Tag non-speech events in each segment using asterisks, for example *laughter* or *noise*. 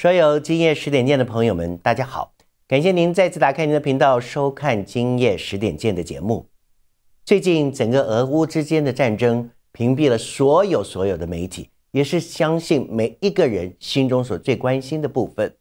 所有今夜十点见的朋友们，大家好！感谢您再次打开您的频道收看今夜十点见的节目。最近整个俄乌之间的战争屏蔽了所有所有的媒体，也是相信每一个人心中所最关心的部分。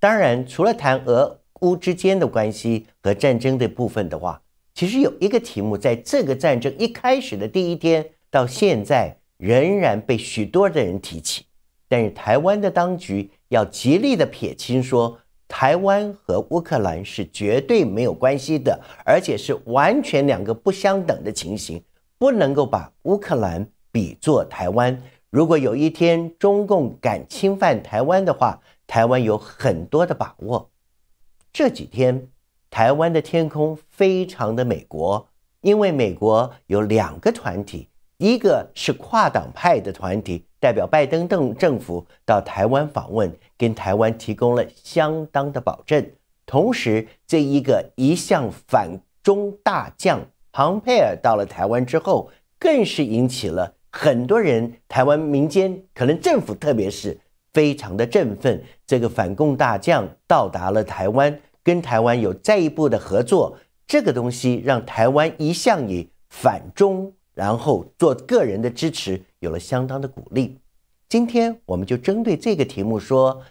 当然，除了谈俄乌之间的关系和战争的部分的话，其实有一个题目，在这个战争一开始的第一天到现在，仍然被许多的人提起。但是台湾的当局要极力的撇清，说台湾和乌克兰是绝对没有关系的，而且是完全两个不相等的情形，不能够把乌克兰比作台湾。如果有一天中共敢侵犯台湾的话，台湾有很多的把握。这几天台湾的天空非常的美国，因为美国有两个团体，一个是跨党派的团体。代表拜登政政府到台湾访问，跟台湾提供了相当的保证。同时，这一个一向反中大将庞佩尔到了台湾之后，更是引起了很多人，台湾民间可能政府特别是非常的振奋。这个反共大将到达了台湾，跟台湾有再一步的合作，这个东西让台湾一向以反中。然后做个人的支持有了相当的鼓励。今天我们就针对这个题目说，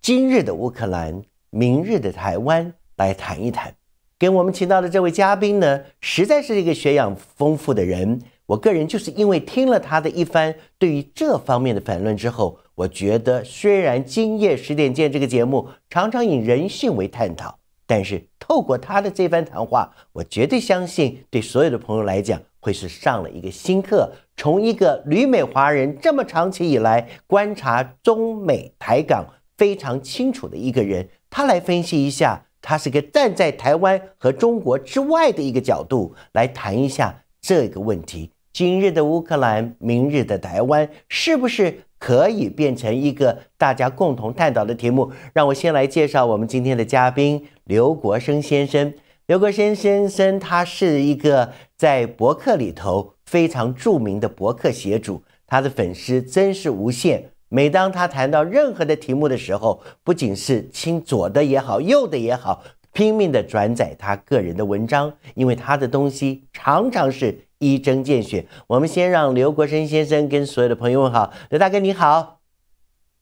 今日的乌克兰，明日的台湾来谈一谈。跟我们请到的这位嘉宾呢，实在是一个学养丰富的人。我个人就是因为听了他的一番对于这方面的反论之后，我觉得虽然今夜十点见这个节目常常以人性为探讨，但是透过他的这番谈话，我绝对相信对所有的朋友来讲。会是上了一个新课，从一个旅美华人这么长期以来观察中美台港非常清楚的一个人，他来分析一下，他是个站在台湾和中国之外的一个角度来谈一下这个问题：今日的乌克兰，明日的台湾，是不是可以变成一个大家共同探讨的题目？让我先来介绍我们今天的嘉宾刘国生先生。刘国生先生，他是一个在博客里头非常著名的博客写主，他的粉丝真是无限。每当他谈到任何的题目的时候，不仅是亲左的也好，右的也好，拼命的转载他个人的文章，因为他的东西常常是一针见血。我们先让刘国生先生跟所有的朋友问好，刘大哥你好。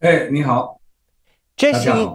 哎，你好。这是一，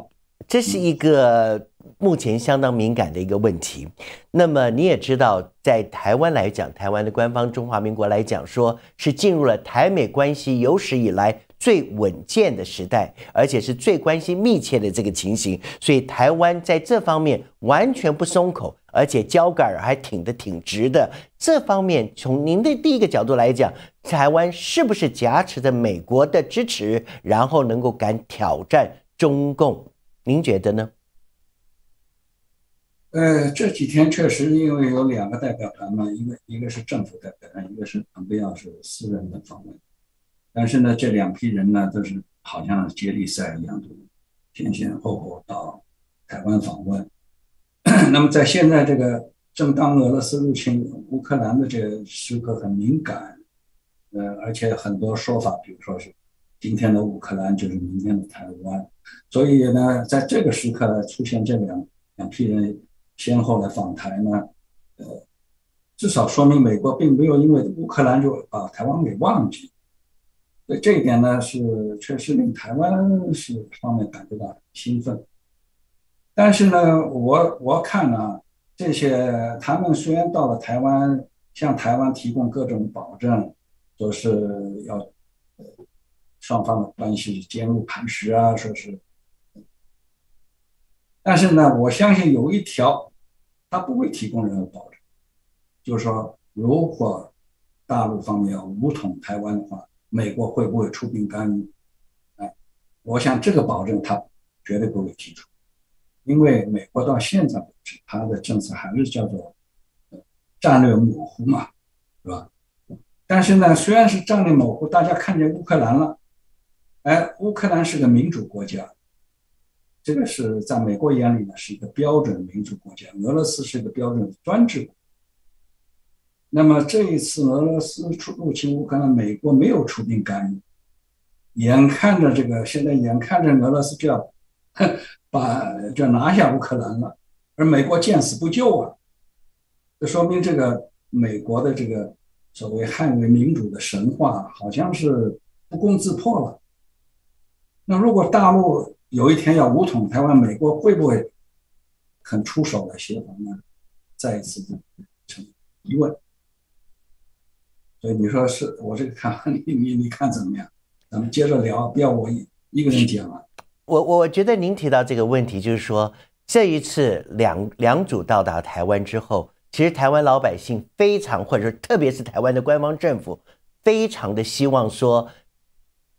这是一个。目前相当敏感的一个问题，那么你也知道，在台湾来讲，台湾的官方中华民国来讲，说是进入了台美关系有史以来最稳健的时代，而且是最关系密切的这个情形，所以台湾在这方面完全不松口，而且腰杆还挺得挺直的。这方面，从您的第一个角度来讲，台湾是不是夹持着美国的支持，然后能够敢挑战中共？您觉得呢？呃，这几天确实因为有两个代表团嘛，一个一个是政府代表团，一个是蓬佩奥是私人的访问。但是呢，这两批人呢，都是好像接力赛一样的，前前后后到台湾访问。*coughs* 那么在现在这个正当俄罗斯入侵乌克兰的这个时刻很敏感，呃，而且很多说法，比如说是今天的乌克兰就是明天的台湾，所以呢，在这个时刻呢出现这两两批人。先后来访台呢，呃，至少说明美国并没有因为乌克兰就把台湾给忘记，所以这一点呢是确实令台湾是方面感觉到兴奋。但是呢，我我看呢，这些他们虽然到了台湾，向台湾提供各种保证，说是要双方的关系坚如磐石啊，说是，但是呢，我相信有一条。他不会提供任何保证，就是说，如果大陆方面要武统台湾的话，美国会不会出兵干预？哎，我想这个保证他绝对不会提出，因为美国到现在为止，他的政策还是叫做战略模糊嘛，是吧？但是呢，虽然是战略模糊，大家看见乌克兰了，哎，乌克兰是个民主国家。这个是在美国眼里呢，是一个标准民主国家；俄罗斯是一个标准专制国。那么这一次俄罗斯出入侵乌克兰，美国没有出兵干预，眼看着这个现在眼看着俄罗斯就要把就拿下乌克兰了，而美国见死不救啊，这说明这个美国的这个所谓捍卫民主的神话好像是不攻自破了。那如果大陆有一天要武统台湾，美国会不会肯出手来协防呢？再一次的成疑问。所以你说是我这个看，*laughs* 你你你看怎么样？咱们接着聊，不要我一一个人讲了。我我觉得您提到这个问题，就是说这一次两两组到达台湾之后，其实台湾老百姓非常，或者说特别是台湾的官方政府，非常的希望说，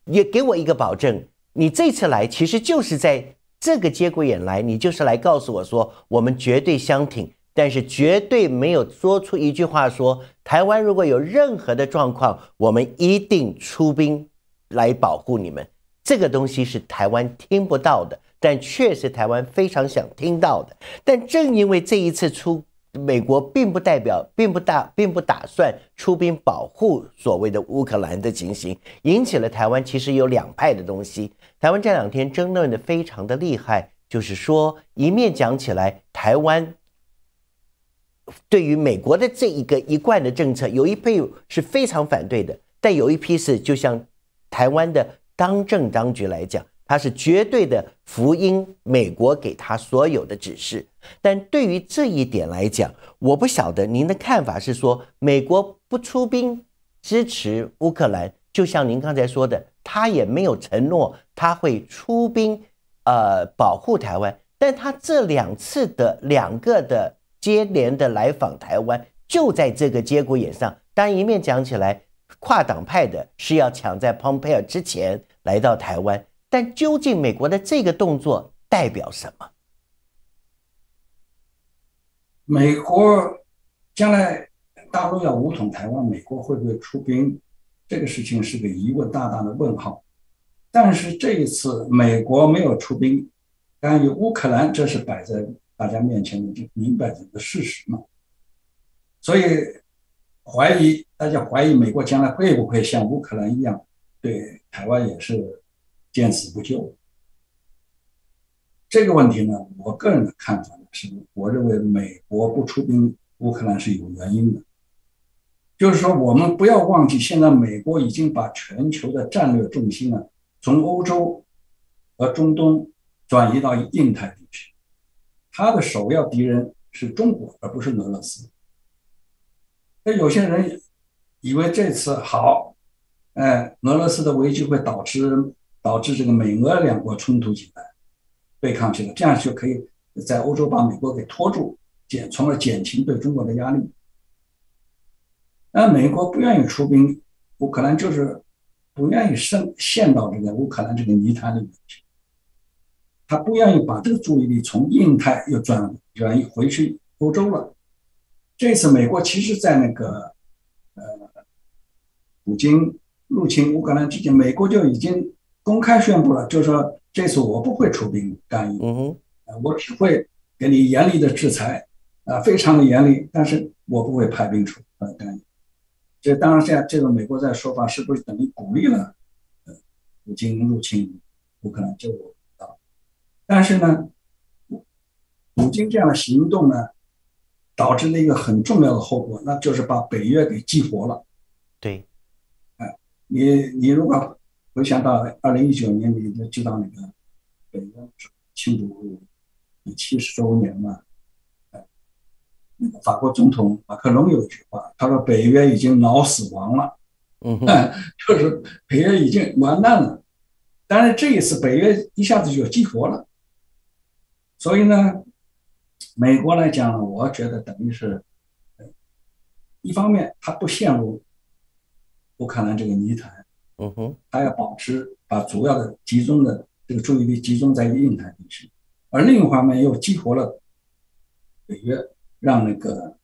也给我一个保证，你这次来其实就是在这个节骨眼来，你就是来告诉我说，我们绝对相挺。但是绝对没有说出一句话说，台湾如果有任何的状况，我们一定出兵来保护你们。这个东西是台湾听不到的，但却是台湾非常想听到的。但正因为这一次出，美国并不代表，并不大，并不打算出兵保护所谓的乌克兰的情形，引起了台湾其实有两派的东西。台湾这两天争论的非常的厉害，就是说一面讲起来，台湾。对于美国的这一个一贯的政策，有一批是非常反对的，但有一批是就像台湾的当政当局来讲，他是绝对的福音美国给他所有的指示。但对于这一点来讲，我不晓得您的看法是说，美国不出兵支持乌克兰，就像您刚才说的，他也没有承诺他会出兵，呃，保护台湾。但他这两次的两个的。接连的来访台湾，就在这个节骨眼上。当一面讲起来，跨党派的是要抢在 Pompeo 之前来到台湾，但究竟美国的这个动作代表什么？美国将来大陆要武统台湾，美国会不会出兵？这个事情是个疑问，大大的问号。但是这一次美国没有出兵干预乌克兰，这是摆在。大家面前的就明白这个事实嘛，所以怀疑大家怀疑美国将来会不会像乌克兰一样对台湾也是见死不救？这个问题呢，我个人的看法呢是，我认为美国不出兵乌克兰是有原因的，就是说我们不要忘记，现在美国已经把全球的战略重心呢从欧洲和中东转移到印太地区。他的首要敌人是中国，而不是俄罗斯。那有些人以为这次好，哎，俄罗斯的危机会导致导致这个美俄两国冲突起来，对抗起来，这样就可以在欧洲把美国给拖住，减从而减轻对中国的压力。那美国不愿意出兵乌克兰，就是不愿意陷陷到这个乌克兰这个泥潭里面去。他不愿意把这个注意力从印太又转转移回去欧洲了。这次美国其实，在那个呃，普京入侵乌克兰之前，美国就已经公开宣布了，就是说这次我不会出兵干预，我只会给你严厉的制裁，啊，非常的严厉，但是我不会派兵出呃干预。这当然，现在这个美国在说法是不是等于鼓励了呃普京入侵乌克兰？就但是呢，普京这样的行动呢，导致了一个很重要的后果，那就是把北约给激活了。对，哎，你你如果回想到二零一九年，你就知道那个北约庆祝七十周年嘛，哎，那个法国总统马克龙有一句话，他说北约已经脑死亡了，嗯，就是北约已经完蛋了。但是这一次北约一下子就激活了。所以呢，美国来讲，我觉得等于是，一方面他不陷入乌克兰这个泥潭，嗯哼，他要保持把主要的集中的这个注意力集中在印太地区，而另一方面又激活了北约，让那个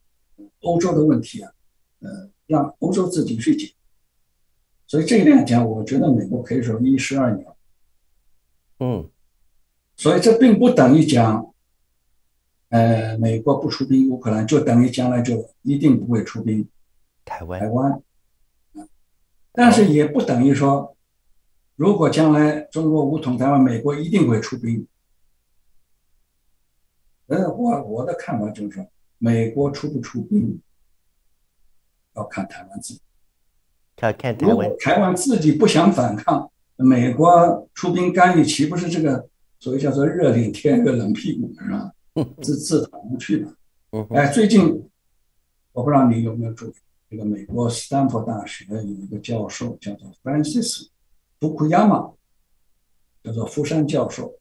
欧洲的问题啊，呃，让欧洲自己去解。所以这一点讲，我觉得美国可以说一石二鸟，嗯。所以这并不等于讲，呃，美国不出兵乌克兰，就等于将来就一定不会出兵台湾。台湾，但是也不等于说，如果将来中国武统台湾，美国一定会出兵。呃，我我的看法就是说，美国出不出兵，要看台湾自己。要看台湾。台湾自己不想反抗，美国出兵干预，岂不是这个所谓叫做热脸贴热冷屁股是吧？*laughs* 自自讨没趣嘛。哎，最近我不知道你有没有注意，这个美国斯坦福大学有一个教授叫做 Francis 福库亚马，叫做福山教授，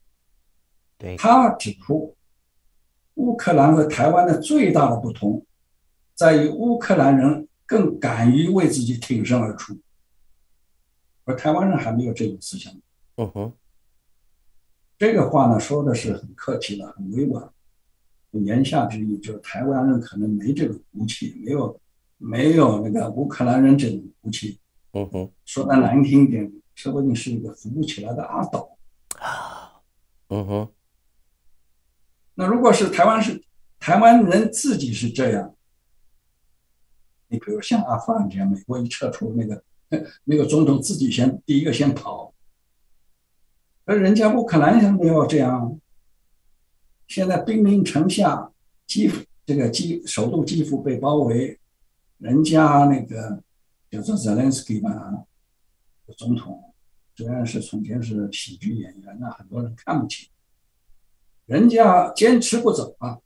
对他指出。乌克兰和台湾的最大的不同，在于乌克兰人更敢于为自己挺身而出，而台湾人还没有这种思想。嗯哼，这个话呢说的是很客气了，很委婉，言下之意就是台湾人可能没这个骨气，没有没有那个乌克兰人这种骨气。嗯哼，说的难听一点，说不定是一个扶不起来的阿斗。啊，嗯哼。那如果是台湾是台湾人自己是这样，你比如像阿富汗这样，美国一撤出，那个 *laughs* 那个总统自己先第一个先跑，而人家乌克兰人没有这样，现在兵临城下，基辅这个基首都基辅被包围，人家那个叫做泽连斯基吧，总统虽然是从前是喜剧演员，那很多人看不起。人家坚持不走啊！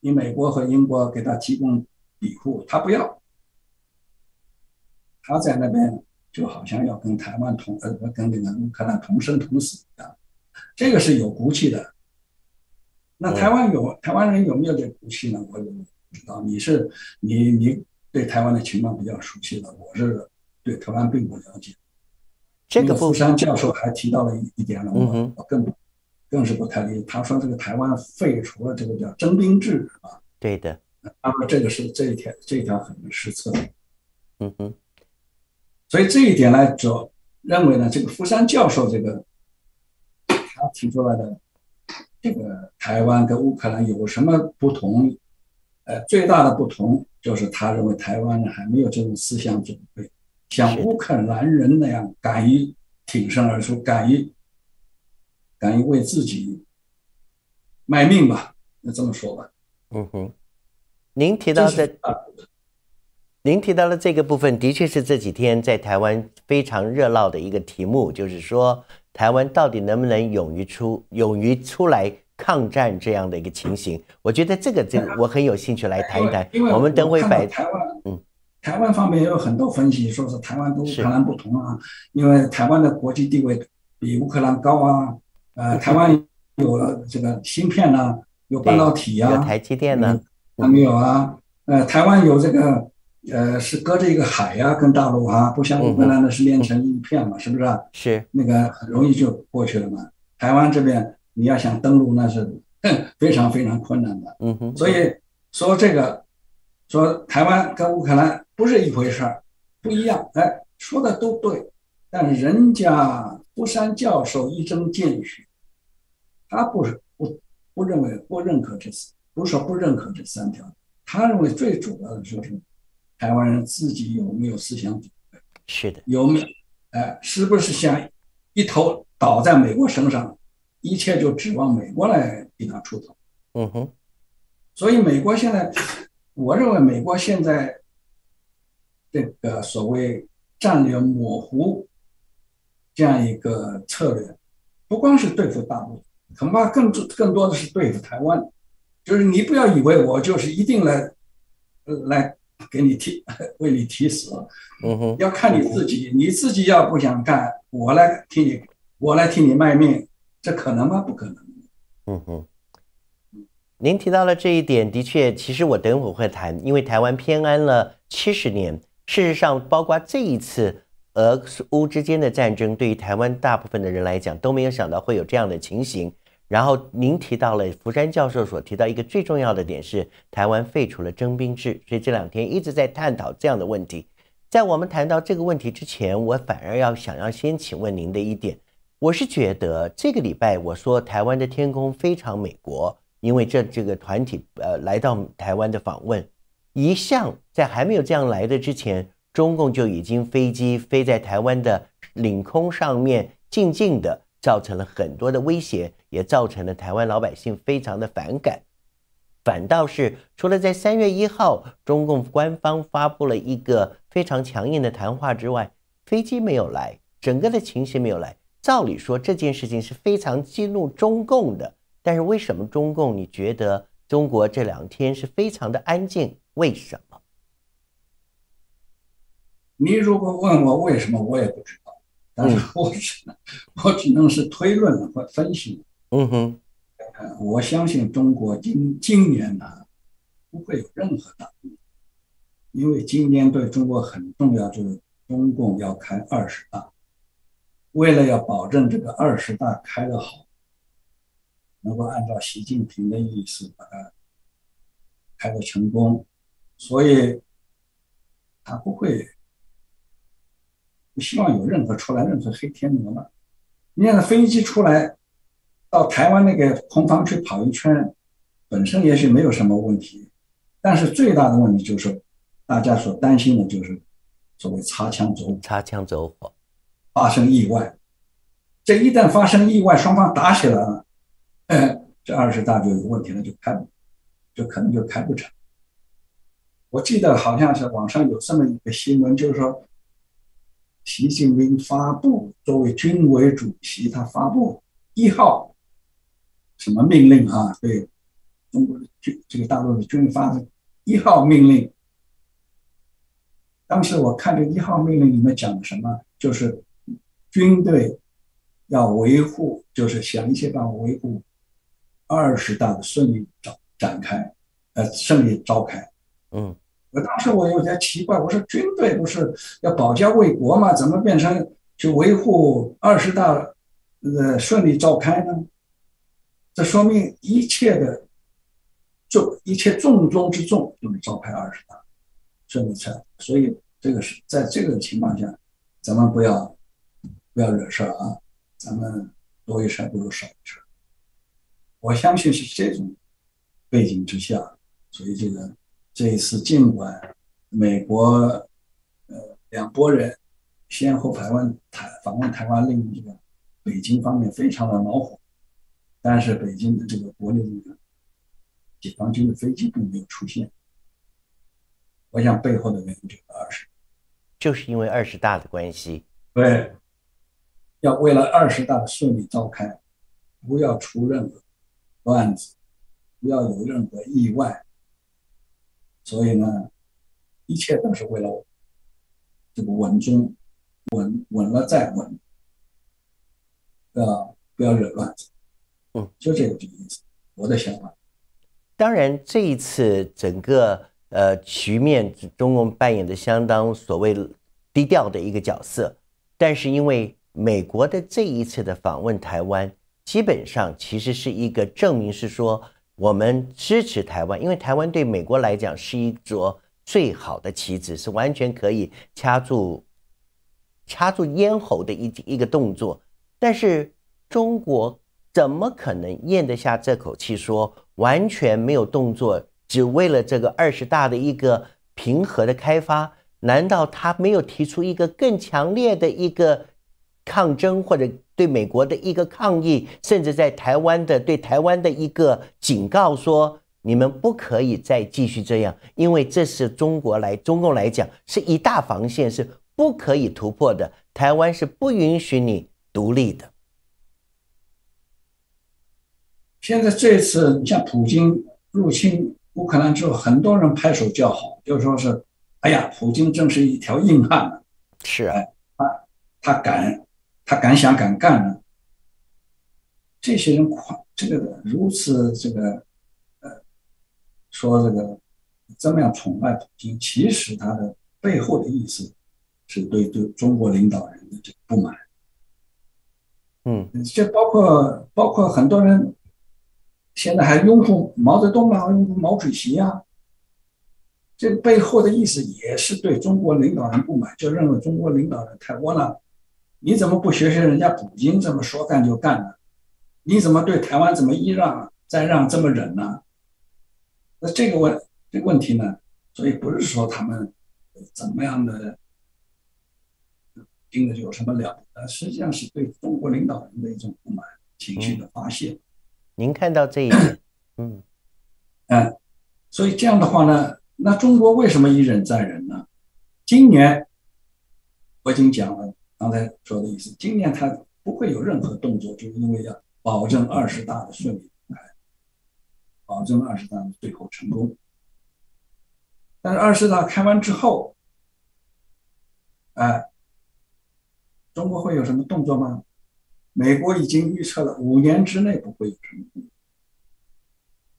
你美国和英国给他提供庇护，他不要。他在那边就好像要跟台湾同呃跟那个乌克兰同生同死一样，这个是有骨气的。那台湾有台湾人有没有这骨气呢？我也不知道。你是你你对台湾的情况比较熟悉的，我是对台湾并不了解。这个富山教授还提到了一一点呢，我我更。更是不太理解。他说：“这个台湾废除了这个叫征兵制，啊。对的。他说这个是这一条，这一条很失策。嗯哼。所以这一点呢，就认为呢，这个富山教授这个他提出来的这个台湾跟乌克兰有什么不同？呃，最大的不同就是他认为台湾呢还没有这种思想准备，像乌克兰人那样敢于挺身而出，敢于。”敢于为自己卖命吧，那这么说吧。嗯哼，您提到的，您提到的这个部分，的确是这几天在台湾非常热闹的一个题目，就是说台湾到底能不能勇于出、勇于出来抗战这样的一个情形。我觉得这个这我很有兴趣来谈一谈。我们等会摆台湾，嗯，台湾方面也有很多分析，说是台湾跟乌克兰不同啊，因为台湾的国际地位比乌克兰高啊。呃，台湾有了这个芯片呢，有半导体呀，有台积电呢，还没有啊。呃，台湾有这个，呃，是隔着一个海呀，跟大陆啊，不像乌克兰的是连成一片嘛，是不是？是那个很容易就过去了嘛。台湾这边你要想登陆，那是非常非常困难的。嗯哼。所以说这个，说台湾跟乌克兰不是一回事儿，不一样。哎，说的都对，但是人家福山教授一针见血。他不是不不认为不认可这四，不是说不认可这三条，他认为最主要的就是台湾人自己有没有思想准备，是的，有没有，哎，是不是想一头倒在美国身上，一切就指望美国来替他出头？嗯哼，所以美国现在，我认为美国现在这个所谓战略模糊这样一个策略，不光是对付大陆。恐怕更更多的是对付台湾，就是你不要以为我就是一定来，来给你提为你提死，嗯哼，要看你自己，你自己要不想干，我来替你，我来替你卖命，这可能吗？不可能。嗯哼，您提到了这一点，的确，其实我等会会谈，因为台湾偏安了七十年，事实上，包括这一次。俄乌之间的战争，对于台湾大部分的人来讲都没有想到会有这样的情形。然后您提到了福山教授所提到一个最重要的点是，台湾废除了征兵制，所以这两天一直在探讨这样的问题。在我们谈到这个问题之前，我反而要想要先请问您的一点，我是觉得这个礼拜我说台湾的天空非常美国，因为这这个团体呃来到台湾的访问，一向在还没有这样来的之前。中共就已经飞机飞在台湾的领空上面静静的，造成了很多的威胁，也造成了台湾老百姓非常的反感。反倒是除了在三月一号，中共官方发布了一个非常强硬的谈话之外，飞机没有来，整个的情形没有来。照理说这件事情是非常激怒中共的，但是为什么中共你觉得中国这两天是非常的安静？为什么？你如果问我为什么，我也不知道，但是我只能 *laughs* 我只能是推论和分析。嗯哼。我相信中国今今年呢不会有任何大动，因为今年对中国很重要，就是中共要开二十大，为了要保证这个二十大开得好，能够按照习近平的意思把它开得成功，所以他不会不希望有任何出来任何黑天鹅嘛。你看飞机出来。到台湾那个空防去跑一圈，本身也许没有什么问题，但是最大的问题就是大家所担心的就是所谓擦枪走火，擦枪走火发生意外。这一旦发生意外，双方打起来了，哎，这二十大就有问题了，就开，就可能就开不成。我记得好像是网上有这么一个新闻，就是说习近平发布作为军委主席，他发布一号。什么命令啊？对中国的军这个大陆的军发的一号命令。当时我看这一号命令里面讲的什么，就是军队要维护，就是想一切办法维护二十大的顺利展展开，呃，顺利召开。嗯，我当时我有点奇怪，我说军队不是要保家卫国吗？怎么变成去维护二十大呃顺利召开呢？这说明一切的重，一切重中之重就是召开二十大，顺利才。所以这个是在这个情况下，咱们不要不要惹事儿啊，咱们多一事不如少一事。我相信是这种背景之下，所以这个这一次尽管美国呃两拨人先后访问台访问台湾，令这个北京方面非常的恼火。但是北京的这个国内这个解放军的飞机并没有出现，我想背后的原因就是二十，就是因为二十大的关系。对，要为了二十大的顺利召开，不要出任何乱子，不要有任何意外，所以呢，一切都是为了这个稳中稳稳了再稳，不要不要惹乱子。嗯，就这个意思，我的想法。当然，这一次整个呃局面，中共扮演的相当所谓低调的一个角色。但是，因为美国的这一次的访问台湾，基本上其实是一个证明，是说我们支持台湾，因为台湾对美国来讲是一座最好的棋子，是完全可以掐住掐住咽喉的一一个动作。但是中国。怎么可能咽得下这口气？说完全没有动作，只为了这个二十大的一个平和的开发？难道他没有提出一个更强烈的一个抗争，或者对美国的一个抗议，甚至在台湾的对台湾的一个警告，说你们不可以再继续这样，因为这是中国来中共来讲是一大防线，是不可以突破的。台湾是不允许你独立的。现在这次，你像普京入侵乌克兰之后，很多人拍手叫好，就说是：“哎呀，普京真是一条硬汉呢。”是啊，他他敢，他敢想敢干呢。这些人夸这个如此这个，呃，说这个这么样崇拜普京，其实他的背后的意思是对对中国领导人的这个不满。嗯，这包括包括很多人。现在还拥护毛泽东啊，拥护毛主席啊，这背后的意思也是对中国领导人不满，就认为中国领导人太窝囊。你怎么不学学人家普京这么说干就干呢？你怎么对台湾怎么一让再让这么忍呢？那这个问这个问题呢？所以不是说他们怎么样的京的有什么了不得？实际上是对中国领导人的一种不满情绪的发泄。您看到这一点，嗯，嗯，所以这样的话呢，那中国为什么一忍再忍呢？今年我已经讲了刚才说的意思，今年他不会有任何动作，就是因为要保证二十大的顺利，保证二十大的最后成功。但是二十大开完之后，哎，中国会有什么动作吗？美国已经预测了五年之内不会有什么动作，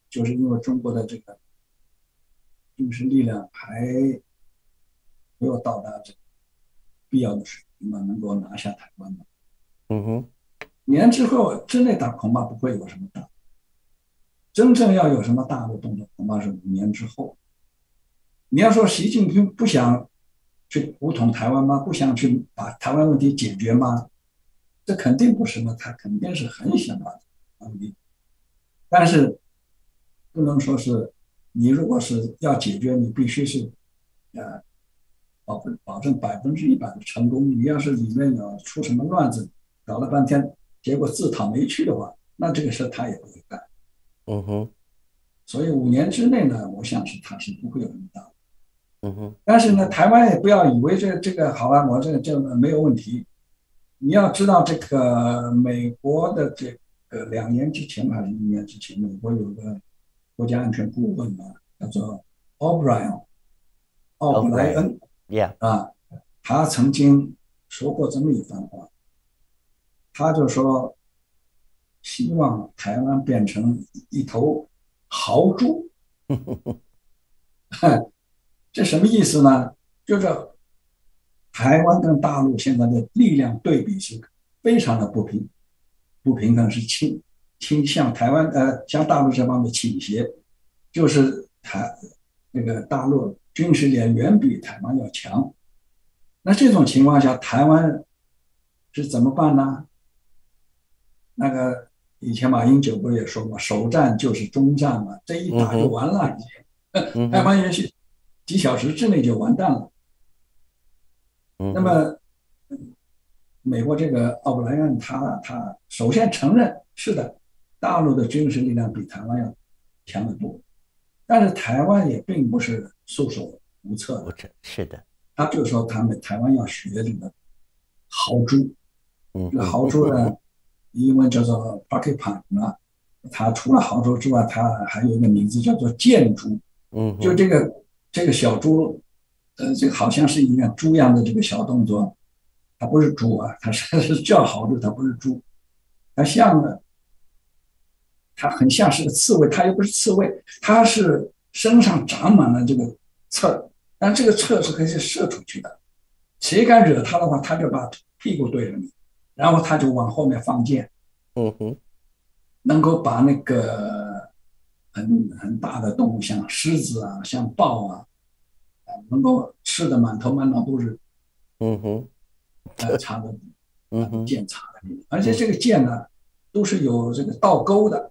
就是因为中国的这个军事力量还没有到达这必要的水平嘛，能够拿下台湾的。嗯哼，年之后之内打恐怕不会有什么大，真正要有什么大的动作，恐怕是五年之后。你要说习近平不想去武统台湾吗？不想去把台湾问题解决吗？这肯定不是嘛，他肯定是很想把问题，但是不能说是你如果是要解决，你必须是呃保保证百分之一百的成功。你要是里面有出什么乱子，搞了半天结果自讨没趣的话，那这个事他也不会干。嗯哼，所以五年之内呢，我想是他是不会有那么大。嗯哼，但是呢，台湾也不要以为这这个好了，我这个这个没有问题。你要知道，这个美国的这个两年之前还是一年之前，美国有个国家安全顾问嘛，叫做 O'Brien，奥布莱恩，Yeah，啊，他曾经说过这么一番话，他就说，希望台湾变成一头豪猪。*laughs* 这什么意思呢？就是台湾跟大陆现在的力量对比是非常的不平，不平衡是倾倾向台湾呃向大陆这方面倾斜，就是台那个大陆军事力量远比台湾要强。那这种情况下，台湾是怎么办呢？那个以前马英九不是也说过，首战就是终战嘛，这一打就完了，已经台湾也许。几小时之内就完蛋了。那么，美国这个奥布莱恩他他首先承认是的，大陆的军事力量比台湾要强得多，但是台湾也并不是束手无策的。是的，他就说他们台湾要学这个豪猪，嗯，这个豪猪呢，英文叫做啊，它除了豪猪之外，它还有一个名字叫做箭猪，嗯，就这个。这个小猪，呃，这个好像是一个猪样的这个小动作，它不是猪啊，*laughs* 它是是叫豪猪，它不是猪，它像的，它很像是个刺猬，它又不是刺猬，它是身上长满了这个刺儿，但这个刺儿是可以射出去的，谁敢惹他的话，他就把屁股对着你，然后他就往后面放箭，嗯哼，能够把那个。很很大的动物，像狮子啊，像豹啊，能够吃的满头满脑都是，嗯哼，呃，插的，嗯哼，箭插的，而且这个箭呢，都是有这个倒钩的，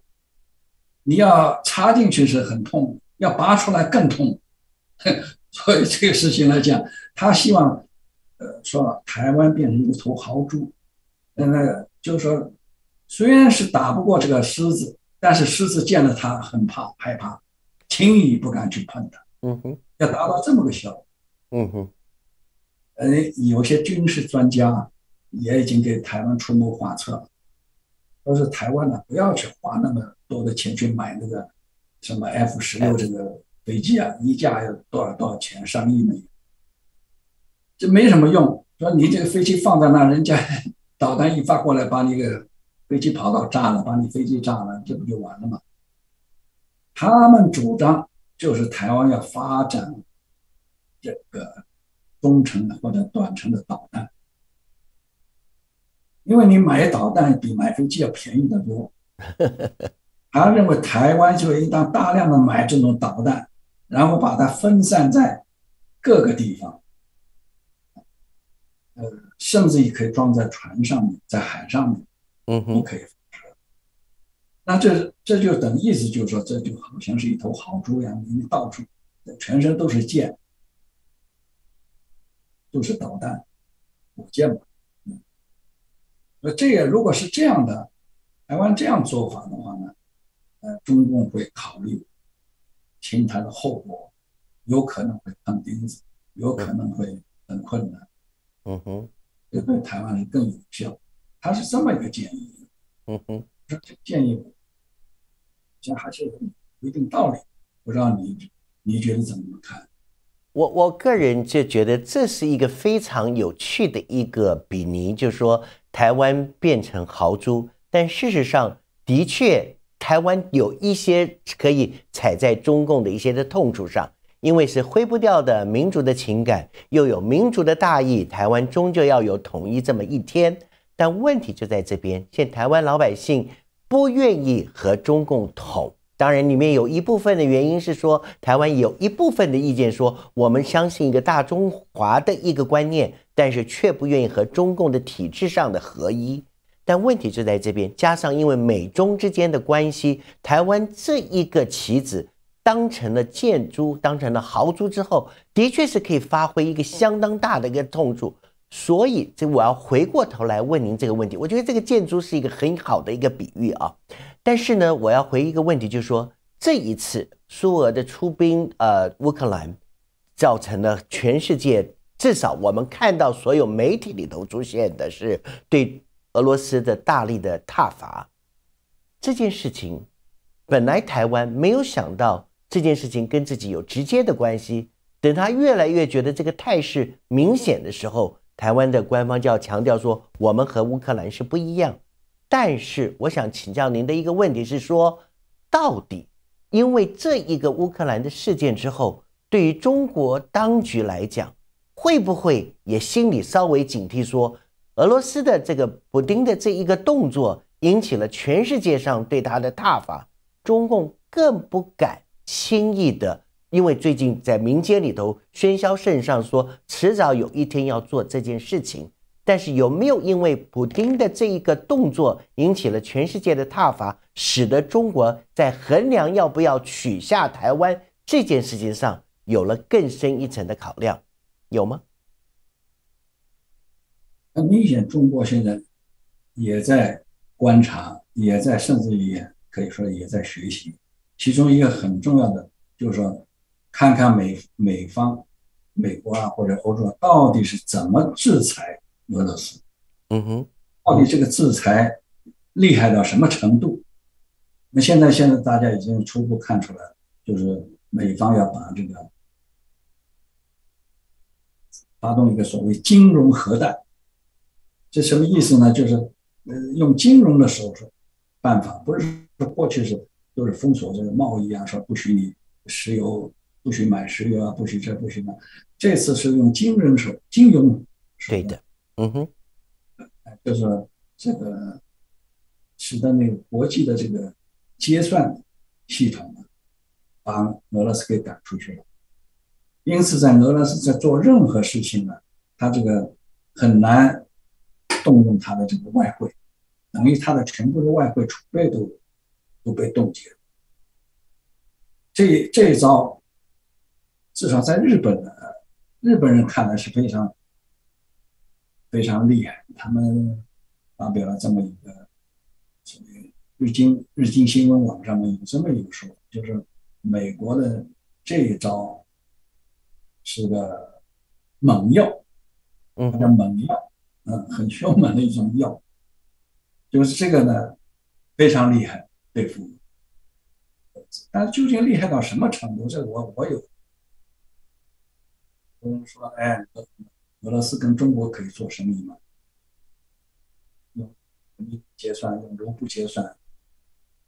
你要插进去是很痛，要拔出来更痛，*laughs* 所以这个事情来讲，他希望，呃，说台湾变成一头豪猪，那个就是说，虽然是打不过这个狮子。但是狮子见了它很怕害怕，轻易不敢去碰它。嗯哼，要达到这么个效果。嗯哼，呃，有些军事专家也已经给台湾出谋划策了，说是台湾呢不要去花那么多的钱去买那个什么 F 十六这个飞机啊，一架要多少多少钱，上亿美元，这没什么用。说你这个飞机放在那，人家导弹一发过来，把你个。飞机跑道炸了，把你飞机炸了，这不就完了吗？他们主张就是台湾要发展这个中程或者短程的导弹，因为你买导弹比买飞机要便宜得多。*laughs* 他认为台湾就应当大量的买这种导弹，然后把它分散在各个地方，呃，甚至于可以装在船上面，在海上面。嗯可以那这这就等意思就是说，这就好像是一头好猪一样，你到处全身都是箭，都是导弹、火箭嘛。那，这个如果是这样的，台湾这样做法的话呢，呃，中共会考虑侵台的后果，有可能会碰钉子，有可能会很困难。嗯哼，这对台湾人更有效。他是这么一个建议。嗯哼，这建议，这还是有一定道理。不知道你你觉得怎么看？我我个人就觉得这是一个非常有趣的一个比拟，就是说台湾变成豪猪，但事实上的确台湾有一些可以踩在中共的一些的痛处上，因为是挥不掉的民族的情感，又有民族的大义，台湾终究要有统一这么一天。但问题就在这边，现台湾老百姓不愿意和中共统。当然，里面有一部分的原因是说，台湾有一部分的意见说，我们相信一个大中华的一个观念，但是却不愿意和中共的体制上的合一。但问题就在这边，加上因为美中之间的关系，台湾这一个棋子当成了建猪，当成了豪猪之后，的确是可以发挥一个相当大的一个痛处。所以，这我要回过头来问您这个问题。我觉得这个建筑是一个很好的一个比喻啊。但是呢，我要回一个问题，就是说这一次苏俄的出兵，呃，乌克兰，造成了全世界至少我们看到所有媒体里头出现的是对俄罗斯的大力的挞伐。这件事情本来台湾没有想到这件事情跟自己有直接的关系，等他越来越觉得这个态势明显的时候。台湾的官方就要强调说，我们和乌克兰是不一样。但是，我想请教您的一个问题是说，到底因为这一个乌克兰的事件之后，对于中国当局来讲，会不会也心里稍微警惕，说俄罗斯的这个补丁的这一个动作引起了全世界上对他的挞伐，中共更不敢轻易的。因为最近在民间里头喧嚣甚上，说迟早有一天要做这件事情，但是有没有因为普京的这一个动作引起了全世界的挞伐，使得中国在衡量要不要取下台湾这件事情上有了更深一层的考量？有吗？很明显，中国现在也在观察，也在甚至于可以说也在学习。其中一个很重要的就是说。看看美美方、美国啊，或者欧洲到底是怎么制裁俄罗斯？嗯哼，到底这个制裁厉害到什么程度？那现在现在大家已经初步看出来，就是美方要把这个发动一个所谓金融核弹，这什么意思呢？就是呃用金融的手段办法，不是说过去是都是封锁这个贸易啊，说不许你石油。不许买石油啊！不许这，不许那。这次是用金融手，金融对的，嗯哼，就是这个使得那个国际的这个结算系统呢，把俄罗斯给赶出去了。因此，在俄罗斯在做任何事情呢，他这个很难动用他的这个外汇，等于他的全部的外汇储备都都被冻结了。这这一招。至少在日本呢，日本人看来是非常非常厉害。他们发表了这么一个，日经日经新闻网上面有这么一个说，就是美国的这一招是个猛药，嗯，叫猛药，很凶猛的一种药，就是这个呢非常厉害对付。但究竟厉害到什么程度？这我我有。有人说：“哎，俄罗斯跟中国可以做生意吗？用结算，用卢布结算，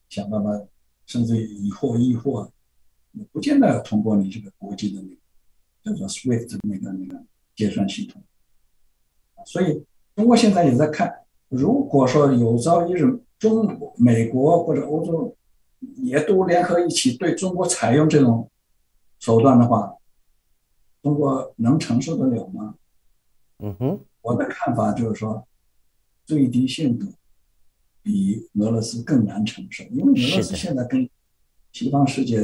想办法，甚至以货易货，也不见得要通过你这个国际的那个叫做 SWIFT 那个那个结算系统。所以，中国现在也在看，如果说有朝一日中国、美国或者欧洲也都联合一起对中国采用这种手段的话。”中国能承受得了吗？嗯哼，我的看法就是说，最低限度比俄罗斯更难承受，因为俄罗斯现在跟西方世界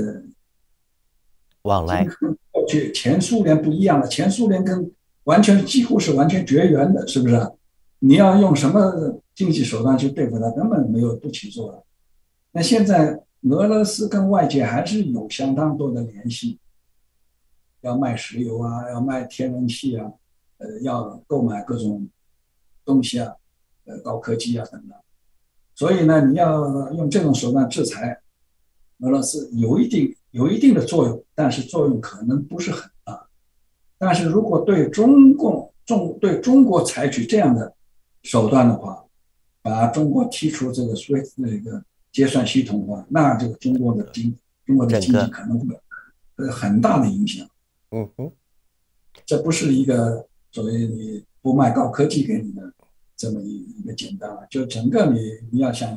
往来过去前苏联不一样了，前苏联跟完全几乎是完全绝缘的，是不是？你要用什么经济手段去对付他，根本没有不起作用。那现在俄罗斯跟外界还是有相当多的联系，要卖石油啊，要卖天然气啊，呃，要购买各种东西啊，呃，高科技啊等等。所以呢，你要用这种手段制裁俄罗斯，有一定有一定的作用，但是作用可能不是很大。但是如果对中共中对中国采取这样的手段的话，把中国踢出这个 SWIFT 那个结算系统的话，那这个中国的经中国的经济可能会呃很大的影响。嗯哼，这不是一个所谓你不卖高科技给你的。这么一一个简单了，就整个你你要想，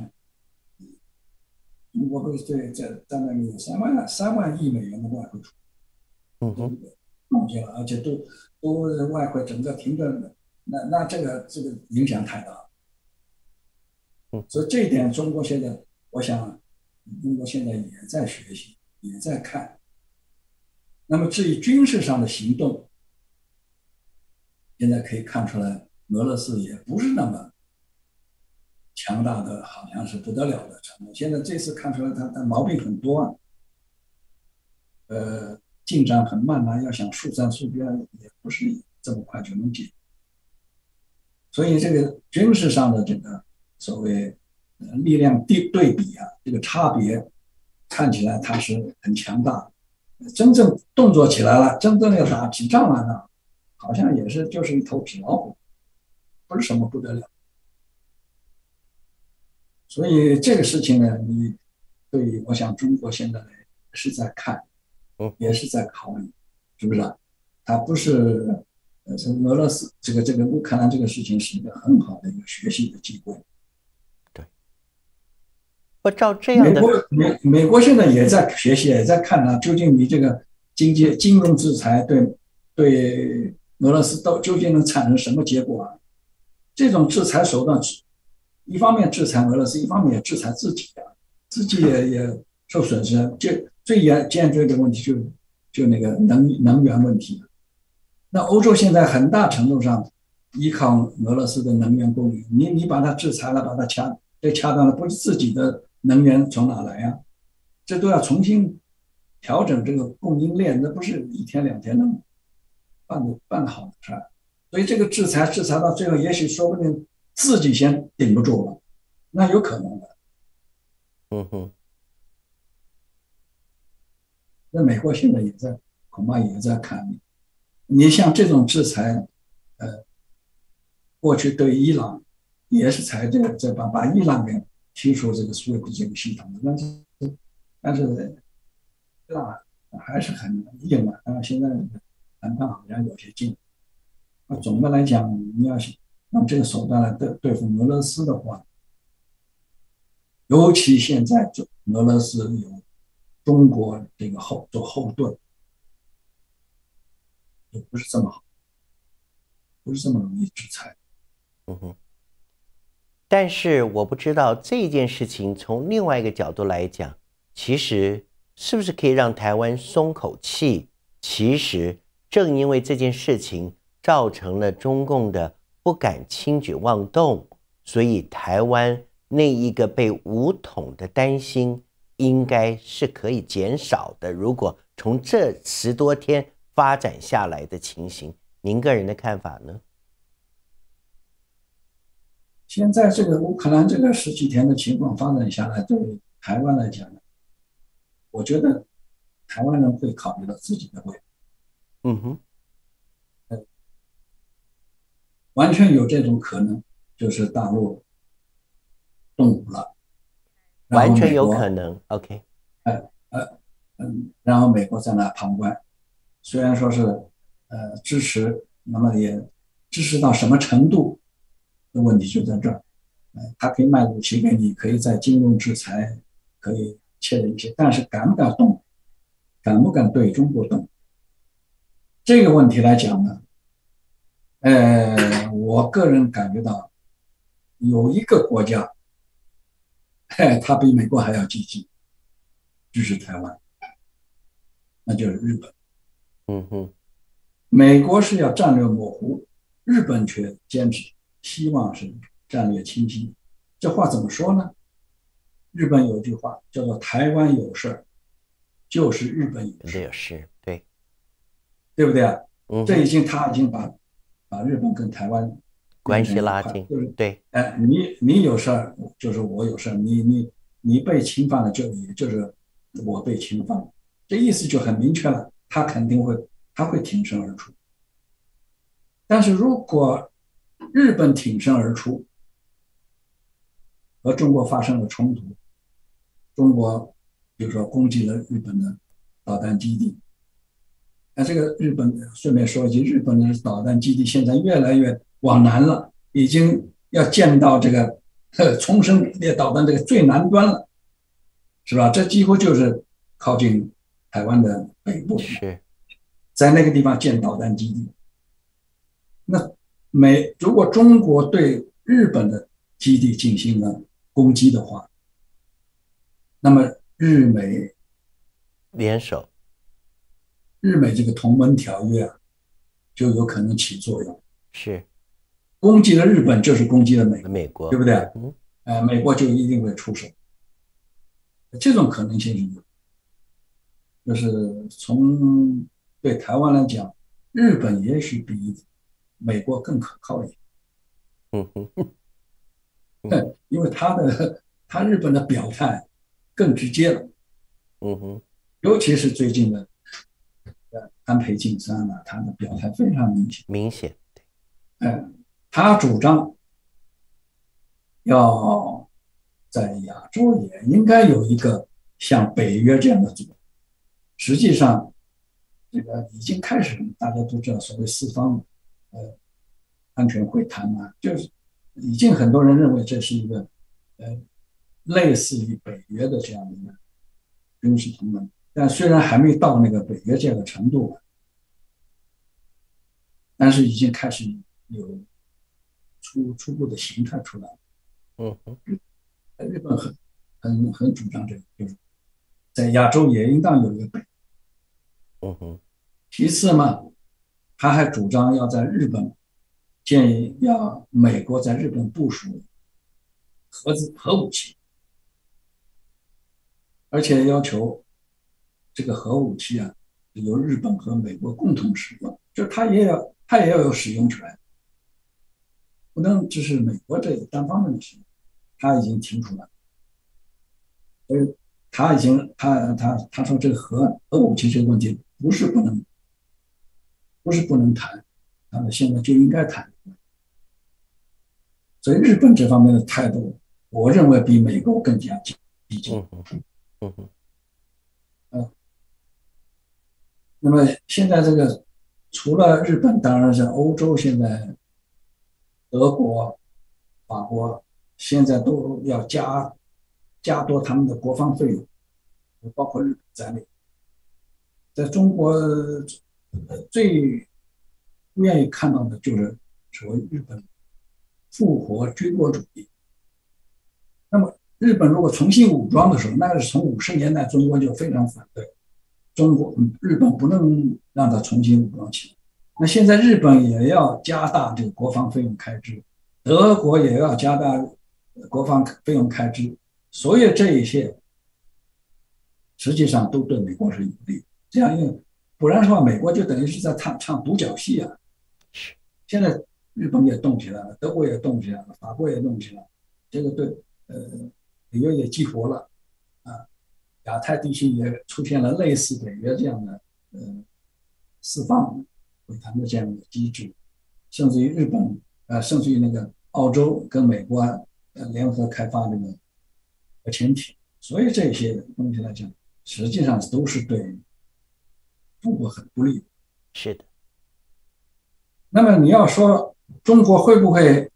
中国不是在在在那里有三万三万亿美元的外汇储备，嗯哼，冻结了，而且都都外汇整个停顿，那那这个这个影响太大，了，所以这一点中国现在，我想中国现在也在学习，也在看。那么至于军事上的行动，现在可以看出来。俄罗斯也不是那么强大的，好像是不得了的程度。现在这次看出来，他他毛病很多啊，呃，进展很慢啊，要想速战速决，也不是这么快就能解。所以这个军事上的这个所谓力量对对比啊，这个差别看起来它是很强大，真正动作起来了，真正要打起仗来了，好像也是就是一头纸老虎。不是什么不得了，所以这个事情呢，你对我想中国现在是在看，也是在考虑，是不是啊？他不是呃，从俄罗斯这个这个乌克兰这个事情是一个很好的一个学习的机会。对，不照这样的，美国美美国现在也在学习，也在看呢，究竟你这个经济金融制裁对对俄罗斯到究竟能产生什么结果啊？这种制裁手段，一方面制裁俄罗斯，一方面也制裁自己啊，自己也也受损失。就最严尖锐的问题就就那个能能源问题。那欧洲现在很大程度上依靠俄罗斯的能源供应，你你把它制裁了，把它掐这掐断了，不是自己的能源从哪来呀？这都要重新调整这个供应链，那不是一天两天能办的办好的事儿。所以这个制裁制裁到最后，也许说不定自己先顶不住了，那有可能的。嗯哼。那美国现在也在，恐怕也在看。你像这种制裁，呃，过去对伊朗也是采这个，这把把伊朗给踢出这个 SWIFT 这个系统的，但是但是伊朗还是很硬嘛。但是现在谈判好像有些进。那总的来讲，你要用这个手段来对对付俄罗斯的话，尤其现在就俄罗斯有中国这个后做后盾，也不是这么好，不是这么容易制裁。嗯哼。但是我不知道这件事情从另外一个角度来讲，其实是不是可以让台湾松口气？其实正因为这件事情。造成了中共的不敢轻举妄动，所以台湾那一个被武统的担心应该是可以减少的。如果从这十多天发展下来的情形，您个人的看法呢？现在这个乌克兰这个十几天的情况发展下来，对台湾来讲呢，我觉得台湾人会考虑到自己的未来。嗯哼。完全有这种可能，就是大陆动武了，完全有可能。OK，呃呃嗯，然后美国在那旁观，虽然说是呃支持，那么也支持到什么程度的问题就在这儿，呃，他可以卖武器给你，可以在金融制裁可以切的一些，但是敢不敢动，敢不敢对中国动，这个问题来讲呢？呃，我个人感觉到，有一个国家，嘿，它比美国还要积极支持台湾，那就是日本。嗯哼，美国是要战略模糊，日本却坚持希望是战略清晰。这话怎么说呢？日本有句话叫做“台湾有事儿，就是日本有事”，有事，对，对不对啊？嗯，这已经他已经把把日本跟台湾关系拉近，就是对，哎，你你有事儿就是我有事儿，你你你被侵犯了，就也就是我被侵犯了，这意思就很明确了，他肯定会他会挺身而出。但是如果日本挺身而出，和中国发生了冲突，中国比如说攻击了日本的导弹基地。那这个日本顺便说一句，日本的导弹基地现在越来越往南了，已经要建到这个冲绳列导弹这个最南端了，是吧？这几乎就是靠近台湾的北部，是在那个地方建导弹基地。那美如果中国对日本的基地进行了攻击的话，那么日美联手。日美这个同盟条约啊，就有可能起作用。是，攻击了日本就是攻击了美美国，对不对？嗯，呃，美国就一定会出手。这种可能性是有，就是从对台湾来讲，日本也许比美国更可靠一点。嗯哼，*laughs* 嗯，因为他的他日本的表态更直接了。嗯哼，尤其是最近的。安倍晋三呢，他的表态非常明显，明显，嗯，他主张要在亚洲也应该有一个像北约这样的组织。实际上，这个已经开始，大家都知道，所谓四方呃安全会谈啊，就是已经很多人认为这是一个呃类似于北约的这样的一个军事同盟。但虽然还没到那个北约这样的程度，但是已经开始有初初步的形态出来了。嗯嗯，日本很很很主张这个，就是在亚洲也应当有一个北。嗯哼。其次嘛，他还主张要在日本建议要美国在日本部署核子核武器，而且要求。这个核武器啊，由日本和美国共同使用，就是他也要他也要有使用权，不能只是美国这单方面的使用。他已经提出了，所以他已经他他他说这个核核武器这个问题不是不能，不是不能谈，他们现在就应该谈。所以日本这方面的态度，我认为比美国更加积极。嗯嗯嗯嗯。那么现在这个除了日本，当然是欧洲。现在德国、法国现在都要加加多他们的国防费用，包括日本在内。在中国最不愿意看到的就是所谓日本复活军国主义。那么日本如果重新武装的时候，那是从五十年代中国就非常反对。中国、日本不能让它重新武装起来。那现在日本也要加大这个国防费用开支，德国也要加大国防费用开支。所有这一切，实际上都对美国是有利。这样，因为不然的话，美国就等于是在唱唱独角戏啊。现在日本也动起来了，德国也动起来了，法国也动起来了，这个对，呃，北约也激活了啊。亚太地区也出现了类似北约这样的呃释放会谈的这样的机制，甚至于日本呃，甚至于那个澳洲跟美国呃联合开发那个核潜艇，所以这些东西来讲，实际上都是对中国很不利。是的。那么你要说中国会不会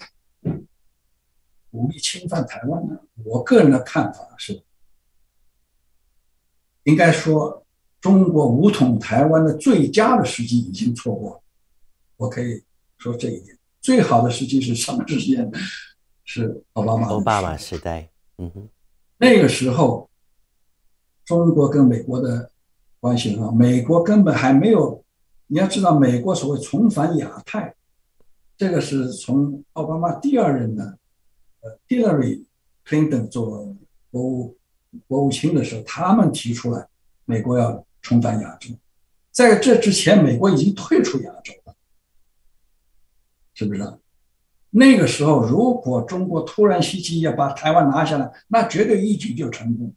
武力侵犯台湾呢？我个人的看法是。应该说，中国武统台湾的最佳的时机已经错过了。我可以说这一点，最好的时机是什么时间？是奥巴马。奥巴马时代，嗯哼，那个时候，中国跟美国的关系啊，美国根本还没有。你要知道，美国所谓重返亚太，这个是从奥巴马第二任的呃 Hillary 克林顿做国务国务卿的时候，他们提出来美国要重返亚洲。在这之前，美国已经退出亚洲了，是不是？那个时候，如果中国突然袭击要把台湾拿下来，那绝对一举就成功。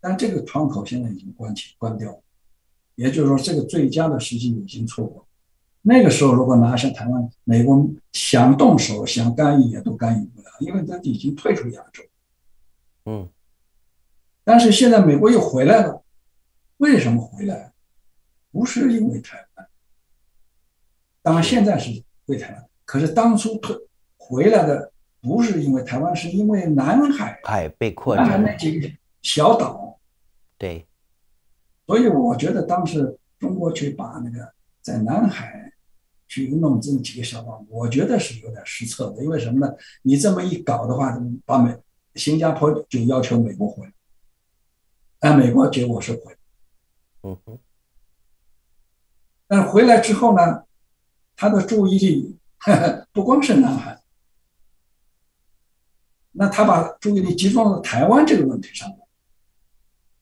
但这个窗口现在已经关起关掉了，也就是说，这个最佳的时机已经错过。那个时候，如果拿下台湾，美国想动手、想干预也都干预不了，因为他已经退出亚洲。嗯。但是现在美国又回来了，为什么回来？不是因为台湾，当然现在是为台湾，可是当初退回来的不是因为台湾，是因为南海海被扩展，南海那几个小岛。对。所以我觉得当时中国去把那个在南海。去弄这么几个小岛，我觉得是有点失策的。因为什么呢？你这么一搞的话，把美新加坡就要求美国回，哎，美国结果是回，嗯哼。但回来之后呢，他的注意力不光是南海，那他把注意力集中到台湾这个问题上面。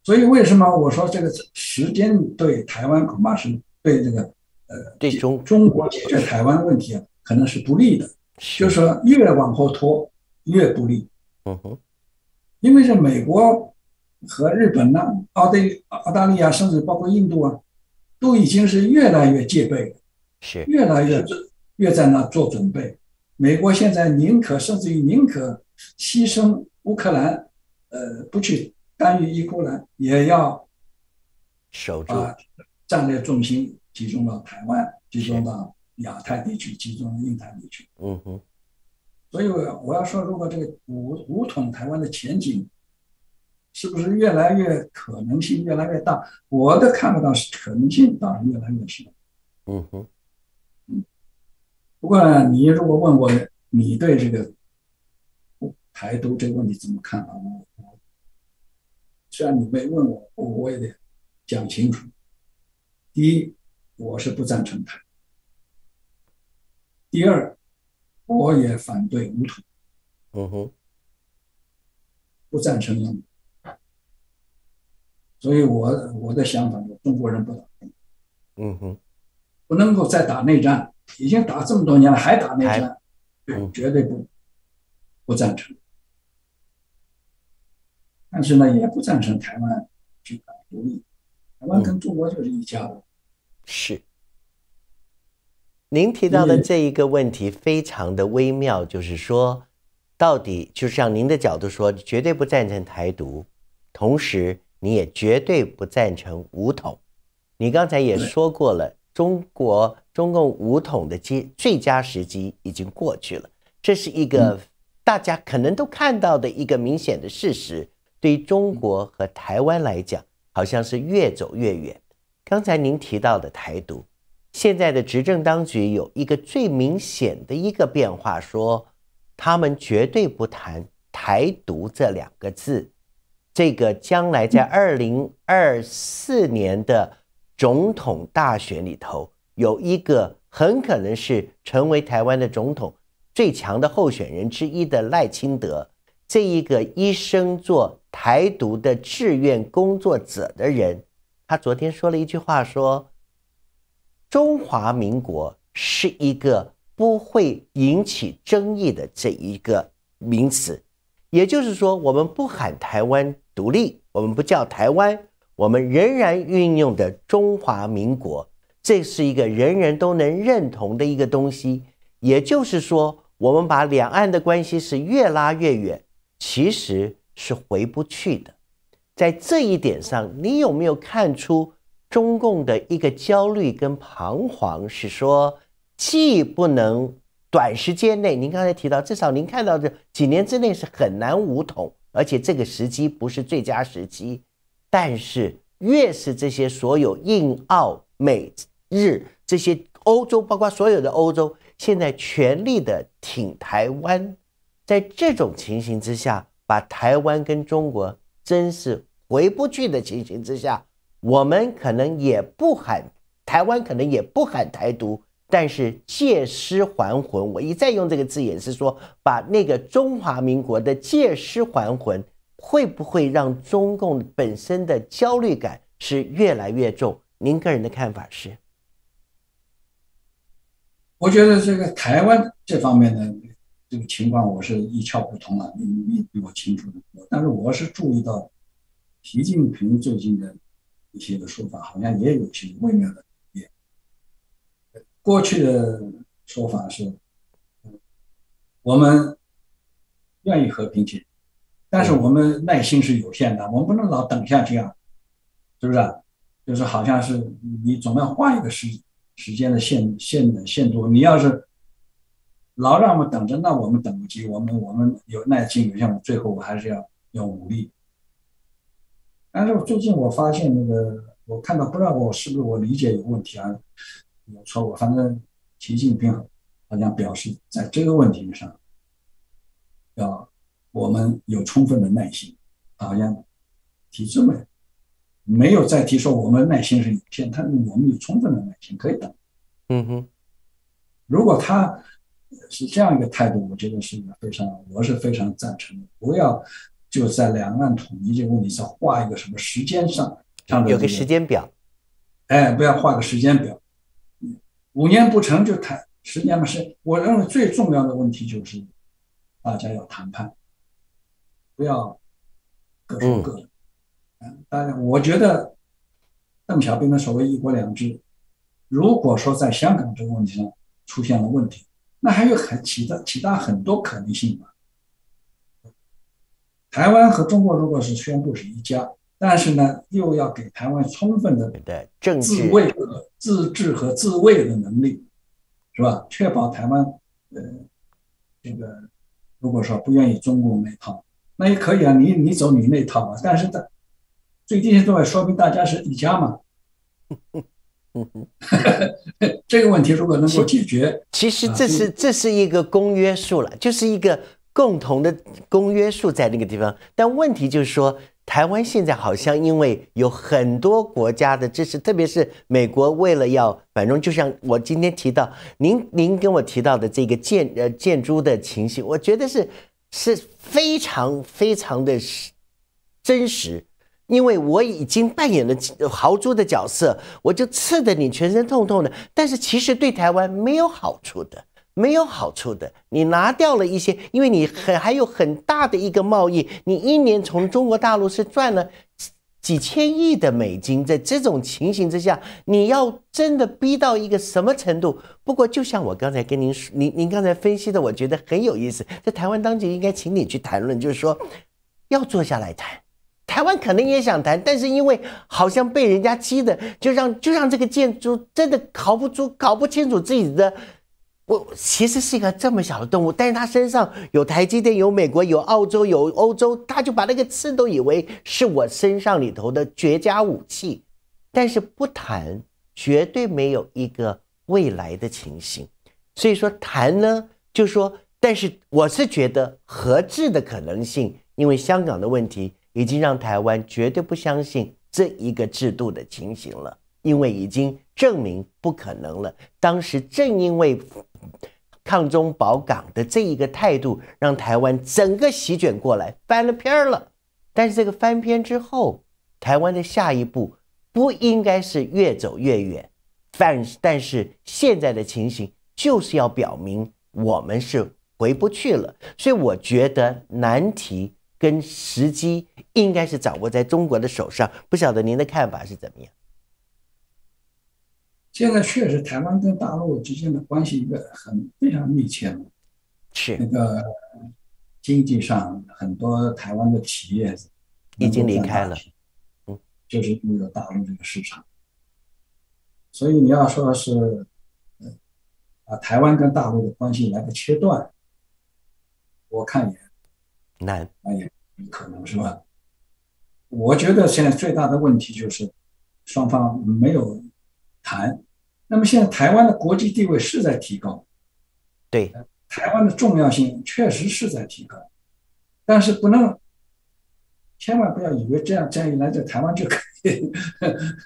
所以为什么我说这个时间对台湾恐怕是对这个？呃，对中中国解决台湾问题啊，可能是不利的，就是说越往后拖越不利。嗯哼，因为是美国和日本呢，澳大澳大利亚，甚至包括印度啊，都已经是越来越戒备，是越来越越在那做准备。美国现在宁可甚至于宁可牺牲乌克兰，呃，不去干预乌克兰，也要守住战略重心。集中到台湾，集中到亚太地区，集中印太地区。嗯哼。所以我要说，如果这个武武统台湾的前景，是不是越来越可能性越来越大？我的看不到是可能性倒是越来越小。嗯哼。嗯。不过呢你如果问我，你对这个台独这个问题怎么看啊？我我虽然你没问我，我我也得讲清楚。第一。我是不赞成台。第二，我也反对武统。嗯哼，不赞成用。所以我我的想法是，中国人不打。嗯哼，不能够再打内战，已经打这么多年了，还打内战，绝对不不赞成。但是呢，也不赞成台湾去搞独立。台湾跟中国就是一家的。是，您提到的这一个问题非常的微妙，就是说，到底就像您的角度说，绝对不赞成台独，同时你也绝对不赞成武统。你刚才也说过了，中国中共武统的机最佳时机已经过去了，这是一个大家可能都看到的一个明显的事实。对于中国和台湾来讲，好像是越走越远。刚才您提到的台独，现在的执政当局有一个最明显的一个变化，说他们绝对不谈台独这两个字。这个将来在二零二四年的总统大选里头，有一个很可能是成为台湾的总统最强的候选人之一的赖清德，这一个一生做台独的志愿工作者的人。他昨天说了一句话，说：“中华民国是一个不会引起争议的这一个名词，也就是说，我们不喊台湾独立，我们不叫台湾，我们仍然运用的中华民国，这是一个人人都能认同的一个东西。也就是说，我们把两岸的关系是越拉越远，其实是回不去的。”在这一点上，你有没有看出中共的一个焦虑跟彷徨？是说，既不能短时间内，您刚才提到，至少您看到的几年之内是很难武统，而且这个时机不是最佳时机。但是，越是这些所有印澳美日这些欧洲，包括所有的欧洲，现在全力的挺台湾，在这种情形之下，把台湾跟中国。真是回不去的情形之下，我们可能也不喊台湾，可能也不喊台独，但是借尸还魂，我一再用这个字眼是说，把那个中华民国的借尸还魂，会不会让中共本身的焦虑感是越来越重？您个人的看法是？我觉得这个台湾这方面的这个情况，我是一窍不通啊，你你比我清楚的多。但是我是注意到，习近平最近的一些的说法，好像也有些微妙的变。过去的说法是，我们愿意和平解决，但是我们耐心是有限的，我们不能老等下去啊，是不是？就是好像是你总要画一个时时间的限限的限度，你要是老让我们等着，那我们等不及，我们我们有耐心有项目，最后我还是要要武力。但是我最近我发现那个，我看到不知道我是不是我理解有问题啊？有错误，反正习近平好像表示在这个问题上，要我们有充分的耐心，好像提这么。没有再提说我们耐心是有限，他我们有充分的耐心可以等。嗯哼，如果他是这样一个态度，我觉得是非常，我是非常赞成的。不要就在两岸统一这个问题上画一个什么时间上，有个时间表。哎，不要画个时间表，五年不成就谈十年嘛是。我认为最重要的问题就是大家要谈判，不要各说各的。当然，我觉得邓小平的所谓“一国两制”，如果说在香港这个问题上出现了问题，那还有很其他其他很多可能性嘛。台湾和中国如果是宣布是一家，但是呢，又要给台湾充分的自卫和自治和自卫的能力，是吧？确保台湾呃这个如果说不愿意中共那套，那也可以啊，你你走你那套啊，但是的。最低限度也说明大家是一家嘛。*laughs* 这个问题如果能够解决，其实这是这是一个公约数了，就是一个共同的公约数在那个地方。但问题就是说，台湾现在好像因为有很多国家的支持，特别是美国为了要，反正就像我今天提到，您您跟我提到的这个建呃建筑的情形，我觉得是是非常非常的真实。因为我已经扮演了豪猪的角色，我就刺得你全身痛痛的。但是其实对台湾没有好处的，没有好处的。你拿掉了一些，因为你很还有很大的一个贸易，你一年从中国大陆是赚了几几千亿的美金。在这种情形之下，你要真的逼到一个什么程度？不过就像我刚才跟您说，您您刚才分析的，我觉得很有意思。在台湾当局应该请你去谈论，就是说要坐下来谈。台湾可能也想谈，但是因为好像被人家激的，就让就让这个建筑真的搞不出、搞不清楚自己的。我其实是一个这么小的动物，但是他身上有台积电、有美国、有澳洲、有欧洲，他就把那个刺都以为是我身上里头的绝佳武器。但是不谈，绝对没有一个未来的情形。所以说谈呢，就说，但是我是觉得合制的可能性，因为香港的问题。已经让台湾绝对不相信这一个制度的情形了，因为已经证明不可能了。当时正因为抗中保港的这一个态度，让台湾整个席卷过来，翻了篇了。但是这个翻篇之后，台湾的下一步不应该是越走越远，但但是现在的情形就是要表明我们是回不去了。所以我觉得难题。跟时机应该是掌握在中国的手上，不晓得您的看法是怎么样？现在确实，台湾跟大陆之间的关系一个很非常密切是那个经济上很多台湾的企业已经离开了，嗯，就是为了大陆这个市场。所以你要说是，啊，台湾跟大陆的关系来个切断，我看也。难，那也可能是吧。我觉得现在最大的问题就是双方没有谈。那么现在台湾的国际地位是在提高，对，台湾的重要性确实是在提高，但是不能，千万不要以为这样这样一来，这台湾就可以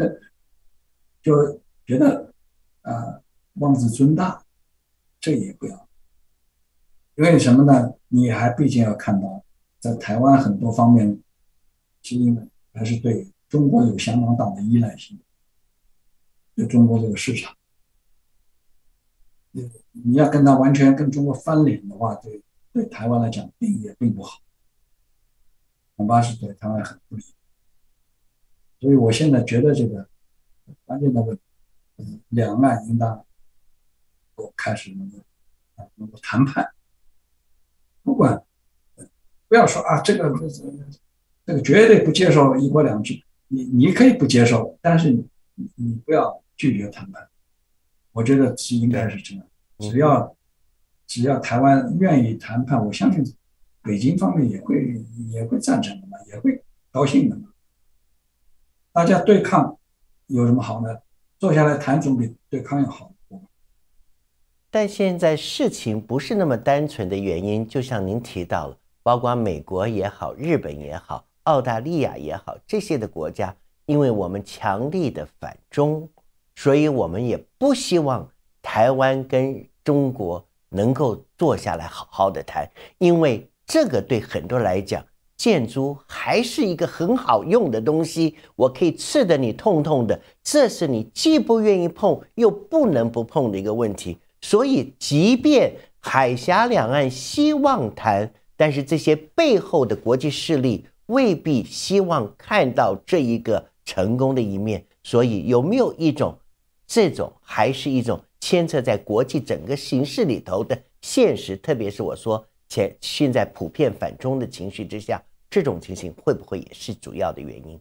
*laughs* 就觉得啊，妄自尊大，这也不要。因为什么呢？你还毕竟要看到，在台湾很多方面，是因为还是对中国有相当大的依赖性，对中国这个市场，你你要跟他完全跟中国翻脸的话，对对台湾来讲并也并不好，恐怕是对台湾很不利。所以我现在觉得这个关键的问题，两岸应当我开始能够谈判。不管不要说啊，这个这个绝对不接受一国两制，你你可以不接受，但是你你不要拒绝谈判。我觉得是应该是这样，只要只要台湾愿意谈判，我相信北京方面也会也会赞成的嘛，也会高兴的嘛。大家对抗有什么好呢？坐下来谈总比对抗要好。但现在事情不是那么单纯的原因，就像您提到了，包括美国也好、日本也好、澳大利亚也好，这些的国家，因为我们强力的反中，所以我们也不希望台湾跟中国能够坐下来好好的谈，因为这个对很多来讲，建筑还是一个很好用的东西，我可以刺得你痛痛的，这是你既不愿意碰又不能不碰的一个问题。所以，即便海峡两岸希望谈，但是这些背后的国际势力未必希望看到这一个成功的一面。所以，有没有一种这种，还是一种牵扯在国际整个形势里头的现实？特别是我说，前现在普遍反中的情绪之下，这种情形会不会也是主要的原因？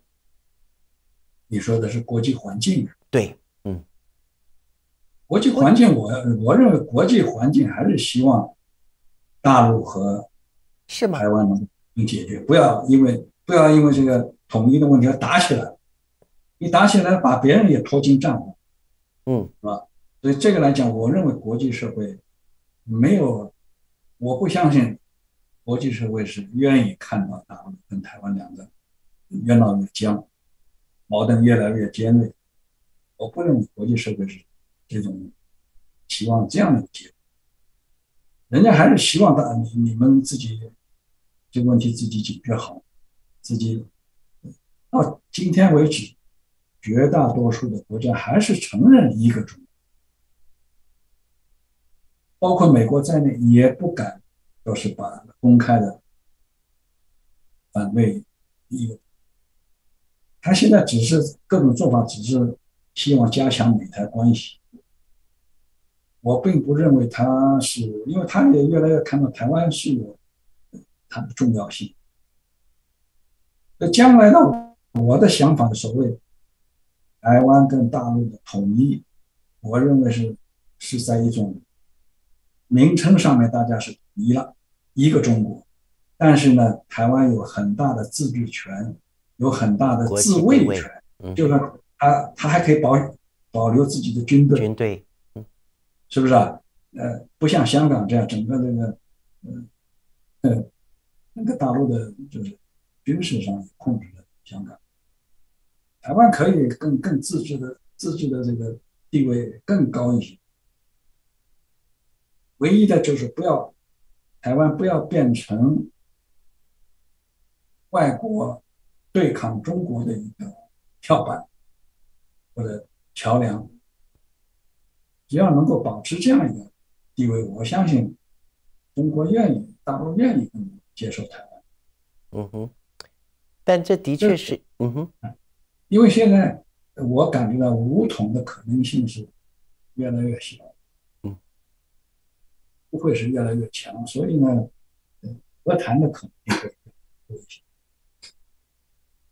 你说的是国际环境？对。嗯国际环境，我我认为国际环境还是希望大陆和台湾能能解决，不要因为不要因为这个统一的问题而打起来，你打起来把别人也拖进战火，嗯，是吧？所以这个来讲，我认为国际社会没有，我不相信国际社会是愿意看到大陆跟台湾两个越闹越僵，矛盾越来越尖锐，我不认为国际社会是。这种期望这样的结果，人家还是希望大你你们自己这个问题自己解决好，自己到今天为止，绝大多数的国家还是承认一个中国，包括美国在内也不敢就是把公开的反对一个，他现在只是各种做法，只是希望加强美台关系。我并不认为他是，因为他也越来越看到台湾是有它的重要性。那将来呢？我的想法的所谓台湾跟大陆的统一，我认为是是在一种名称上面大家是统一了一个中国，但是呢，台湾有很大的自治权，有很大的自卫权，就是他他还可以保保留自己的军队。军队。是不是啊？呃，不像香港这样，整个这个，呃，那个大陆的，就是军事上控制了香港。台湾可以更更自治的，自治的这个地位更高一些。唯一的就是不要台湾不要变成外国对抗中国的一个跳板或者桥梁。只要能够保持这样一个地位，我相信中国愿意，大陆愿意接受台湾。嗯哼，但这的确是，嗯哼，因为现在我感觉到武统的可能性是越来越小，嗯，不会是越来越强，所以呢，和谈的可能性会多一些。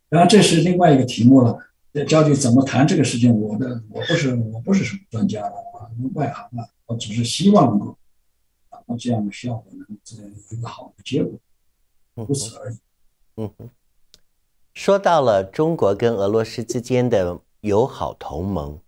然后这是另外一个题目了。这交底怎么谈这个事情？我的我不是我不是什么专家了啊，外行了。我只是希望能够达到这样的效果，能这样一个好的结果，如此而已。嗯哼。说到了中国跟俄罗斯之间的友好同盟，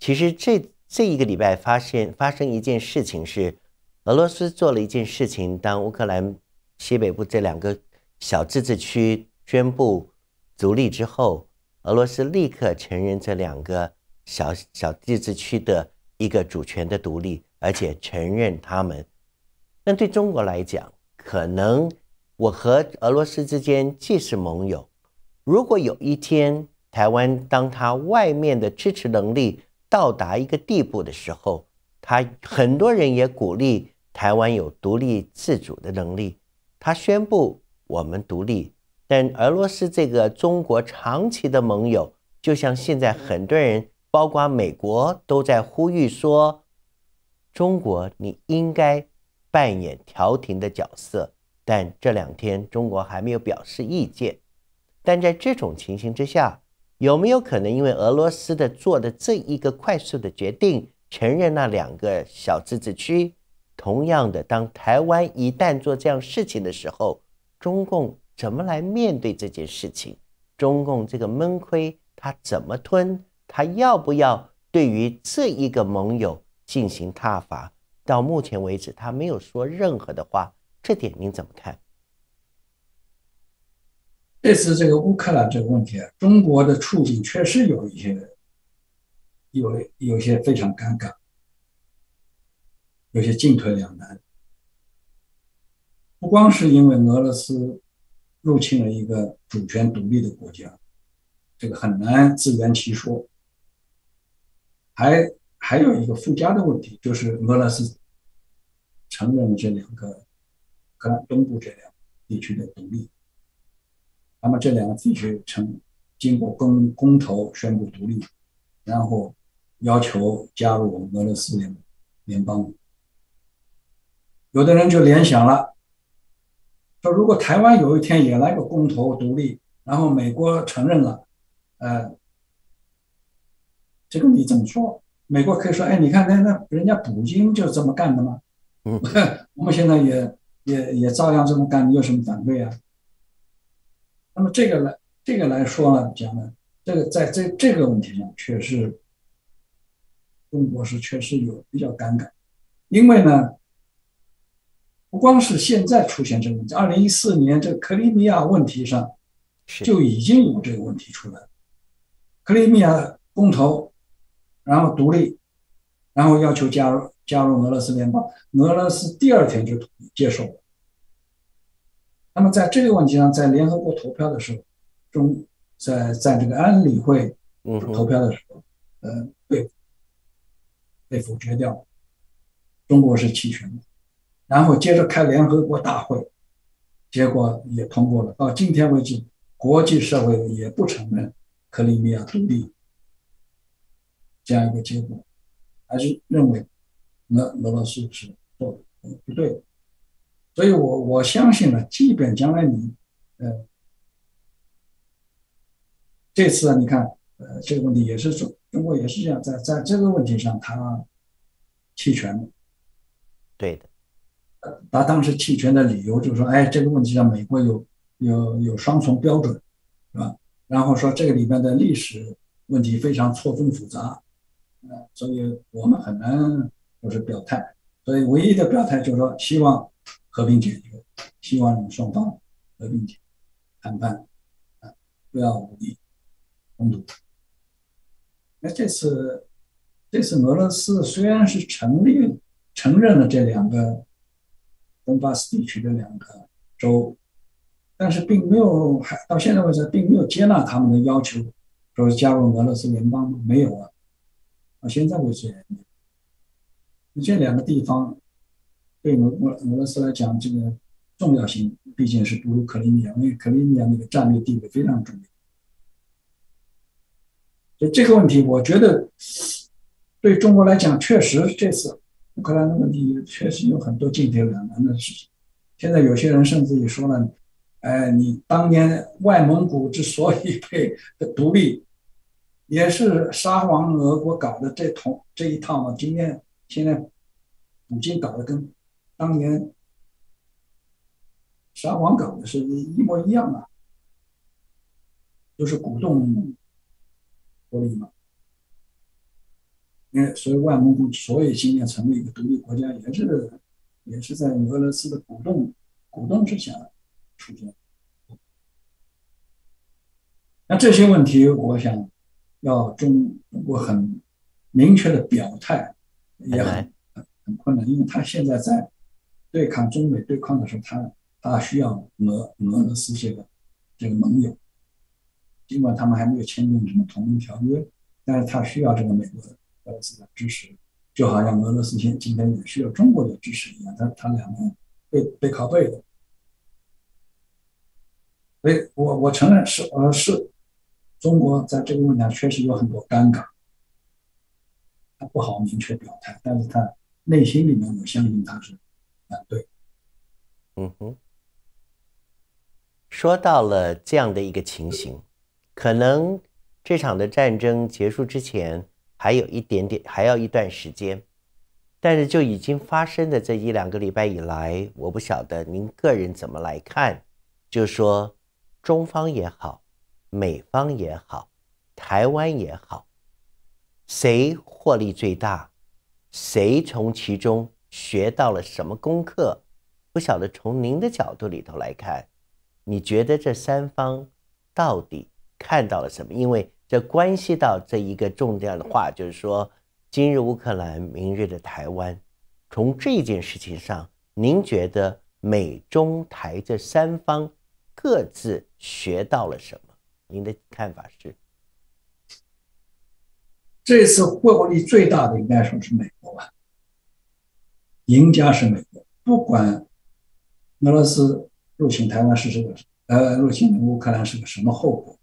其实这这一个礼拜发现发生一件事情是，俄罗斯做了一件事情，当乌克兰西北部这两个小自治区宣布独立之后。俄罗斯立刻承认这两个小小自治区的一个主权的独立，而且承认他们。那对中国来讲，可能我和俄罗斯之间既是盟友，如果有一天台湾当他外面的支持能力到达一个地步的时候，他很多人也鼓励台湾有独立自主的能力。他宣布我们独立，但俄罗斯这个中国长期的盟友，就像现在很多人，包括美国，都在呼吁说，中国你应该。扮演调停的角色，但这两天中国还没有表示意见。但在这种情形之下，有没有可能因为俄罗斯的做的这一个快速的决定，承认那两个小自治区？同样的，当台湾一旦做这样事情的时候，中共怎么来面对这件事情？中共这个闷亏他怎么吞？他要不要对于这一个盟友进行挞伐？到目前为止，他没有说任何的话，这点您怎么看？这次这个乌克兰这个问题啊，中国的处境确实有一些，有有些非常尴尬，有些进退两难。不光是因为俄罗斯入侵了一个主权独立的国家，这个很难自圆其说，还。还有一个附加的问题，就是俄罗斯承认了这两个东部这两地区的独立。那么这两个地区曾经过公公投宣布独立，然后要求加入俄罗斯联联邦。有的人就联想了，说如果台湾有一天也来个公投独立，然后美国承认了，呃，这个你怎么说？美国可以说：“哎，你看，那那人家普京就这么干的吗？嗯，*laughs* 我们现在也也也照样这么干，你有什么反对啊？”那么这个来这个来说呢，讲呢，这个在这这个问题上，确实中国是确实有比较尴尬，因为呢，不光是现在出现这个问题，二零一四年这个克里米亚问题上就已经有这个问题出来了，克里米亚公投。然后独立，然后要求加入加入俄罗斯联邦，俄罗斯第二天就接受了。那么在这个问题上，在联合国投票的时候，中在在这个安理会投票的时候，呃，被被否决掉，中国是弃权的。然后接着开联合国大会，结果也通过了。到今天为止，国际社会也不承认克里米亚独立。这样一个结果，还是认为俄俄罗斯是错的，不对的。所以我我相信呢，即便将来你，呃，这次啊，你看，呃，这个问题也是中中国也是这样，在在这个问题上他弃权的，对的。呃，他当时弃权的理由就是说，哎，这个问题上美国有有有双重标准，是吧？然后说这个里面的历史问题非常错综复杂。呃所以我们很难就是表态，所以唯一的表态就是说，希望和平解决，希望双方和平解谈判，啊，不要武力冲突。那这次，这次俄罗斯虽然是成立承认了这两个东巴斯地区的两个州，但是并没有还到现在为止并没有接纳他们的要求，说加入俄罗斯联邦没有啊。到现在为止，这两个地方对俄俄俄罗斯来讲，这个重要性毕竟是不如克里米亚，因为克里米亚那个战略地位非常重要。所以这个问题，我觉得对中国来讲，确实这次乌克兰的问题确实有很多进退两难的事情。现在有些人甚至也说了：“哎，你当年外蒙古之所以被独立。”也是沙皇俄国搞的这同这一套嘛？今天现在普京搞的跟当年沙皇搞的是一模一样啊，就是鼓动独立嘛。因为所以外蒙古所以今年成为一个独立国家，也是也是在俄罗斯的鼓动鼓动之下出现。那这些问题，我想。要中中国很明确的表态，也很很困难，因为他现在在对抗中美对抗的时候，他他需要俄俄罗斯这个这个盟友，尽管他们还没有签订什么同盟条约，但是他需要这个美国俄罗斯的支持，就好像俄罗斯现今天也需要中国的支持一样，他他两个背背靠背的。所以我我承认是呃是，中国在这个问题上确实有很多尴尬，他不好明确表态，但是他内心里面我相信他是反对。嗯哼，说到了这样的一个情形，可能这场的战争结束之前还有一点点，还要一段时间，但是就已经发生的这一两个礼拜以来，我不晓得您个人怎么来看，就说。中方也好，美方也好，台湾也好，谁获利最大？谁从其中学到了什么功课？不晓得从您的角度里头来看，你觉得这三方到底看到了什么？因为这关系到这一个重要的话，就是说，今日乌克兰，明日的台湾。从这件事情上，您觉得美中台这三方？各自学到了什么？您的看法是？这次获利最大的应该说是美国吧，赢家是美国。不管俄罗斯入侵台湾是这个，呃，入侵乌克兰是个什么后果，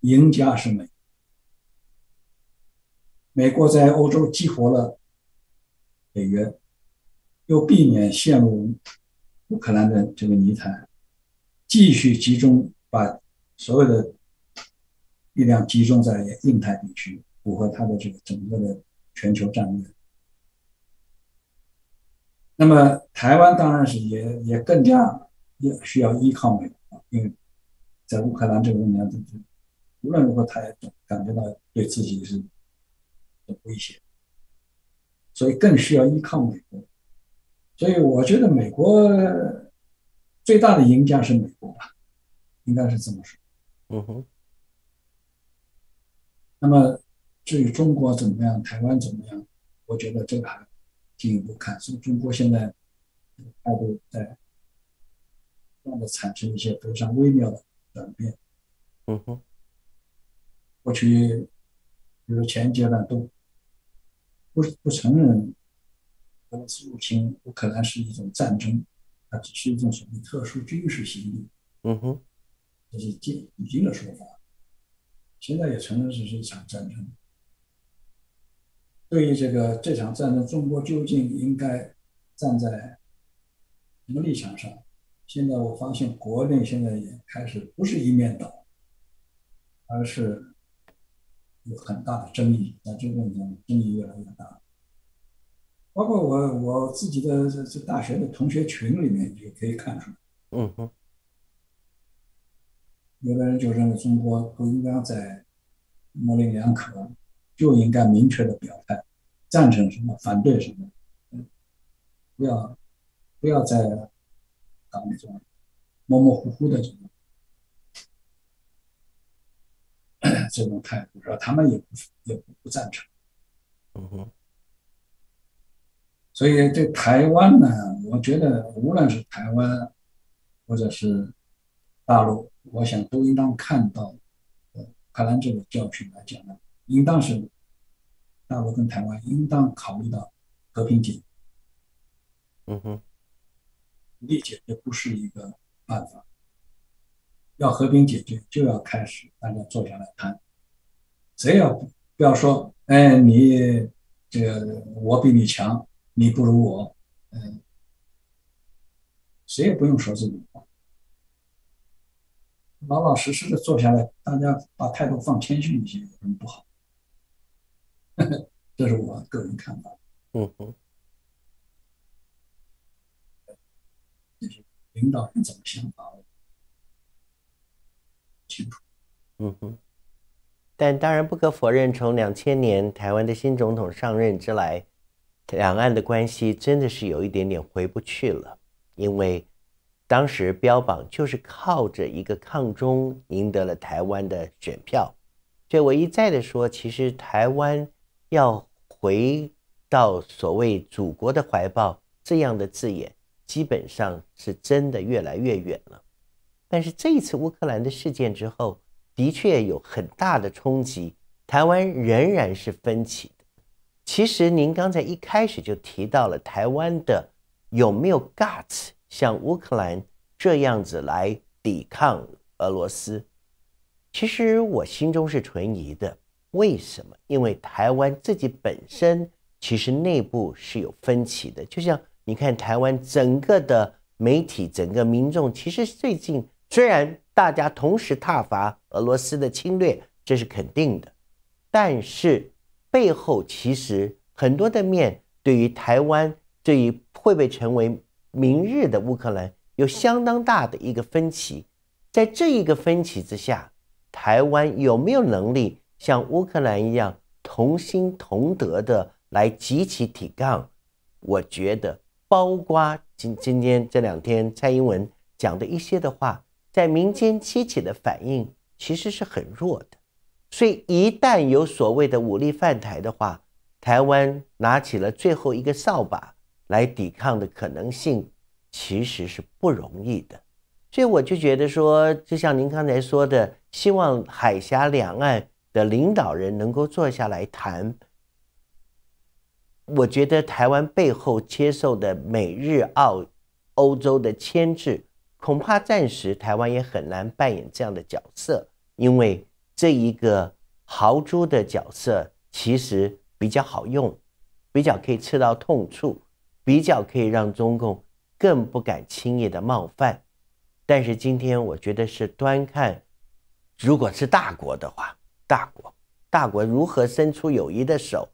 赢家是美。美国在欧洲激活了北约，又避免陷入乌克兰的这个泥潭。继续集中把所有的力量集中在印太地区，符合他的这个整个的全球战略。那么台湾当然是也也更加也需要依靠美国，因为在乌克兰这个问题上，无论如何他也感觉到对自己是有威胁，所以更需要依靠美国。所以我觉得美国。最大的赢家是美国吧，应该是这么说。嗯哼。那么至于中国怎么样，台湾怎么样，我觉得这个还进一步看。所以中国现在态度在不断的产生一些非常微妙的转变。嗯哼。过去比如前阶段都不不承认俄罗斯入侵乌克兰是一种战争。它只是一种所谓特殊军事行动，嗯哼，这是经已经的说法。现在也承认这是一场战争。对于这个这场战争，中国究竟应该站在什么立场上？现在我发现国内现在也开始不是一面倒，而是有很大的争议，在这个问题上争议越来越大。包括我我自己的这这大学的同学群里面也可以看出来，嗯哼，有的人就认为中国不应该在模棱两可，就应该明确的表态，赞成什么，反对什么，嗯，不要不要再搞那种模模糊糊的这种 *coughs* 这种态度，是吧？他们也不也不不赞成，嗯。所以对台湾呢，我觉得无论是台湾，或者是大陆，我想都应当看到，呃，克兰这个教训来讲呢，应当是大陆跟台湾应当考虑到和平解决。嗯哼，理解决不是一个办法，要和平解决就要开始大家坐下来谈，谁要不要说，哎，你这个我比你强。你不如我，嗯，谁也不用说这种话，老老实实的坐下来，大家把态度放谦逊一些，有什么不好？*laughs* 这是我个人看法。嗯哼，这些领导人怎么想法？清楚。嗯哼，但当然不可否认，从两千年台湾的新总统上任之来。两岸的关系真的是有一点点回不去了，因为当时标榜就是靠着一个抗中赢得了台湾的选票，所以我一再的说，其实台湾要回到所谓祖国的怀抱这样的字眼，基本上是真的越来越远了。但是这一次乌克兰的事件之后，的确有很大的冲击，台湾仍然是分歧的。其实您刚才一开始就提到了台湾的有没有 guts 像乌克兰这样子来抵抗俄罗斯？其实我心中是存疑的。为什么？因为台湾自己本身其实内部是有分歧的。就像你看，台湾整个的媒体、整个民众，其实最近虽然大家同时挞伐俄罗斯的侵略，这是肯定的，但是背后其实很多的面对于台湾，对于会不会成为明日的乌克兰，有相当大的一个分歧。在这一个分歧之下，台湾有没有能力？像乌克兰一样同心同德的来集起抵抗，我觉得，包括今今天这两天蔡英文讲的一些的话，在民间激起的反应其实是很弱的。所以一旦有所谓的武力犯台的话，台湾拿起了最后一个扫把来抵抗的可能性其实是不容易的。所以我就觉得说，就像您刚才说的，希望海峡两岸。的领导人能够坐下来谈，我觉得台湾背后接受的美日澳欧洲的牵制，恐怕暂时台湾也很难扮演这样的角色，因为这一个豪猪的角色其实比较好用，比较可以吃到痛处，比较可以让中共更不敢轻易的冒犯。但是今天我觉得是端看，如果是大国的话。大国，大国如何伸出友谊的手？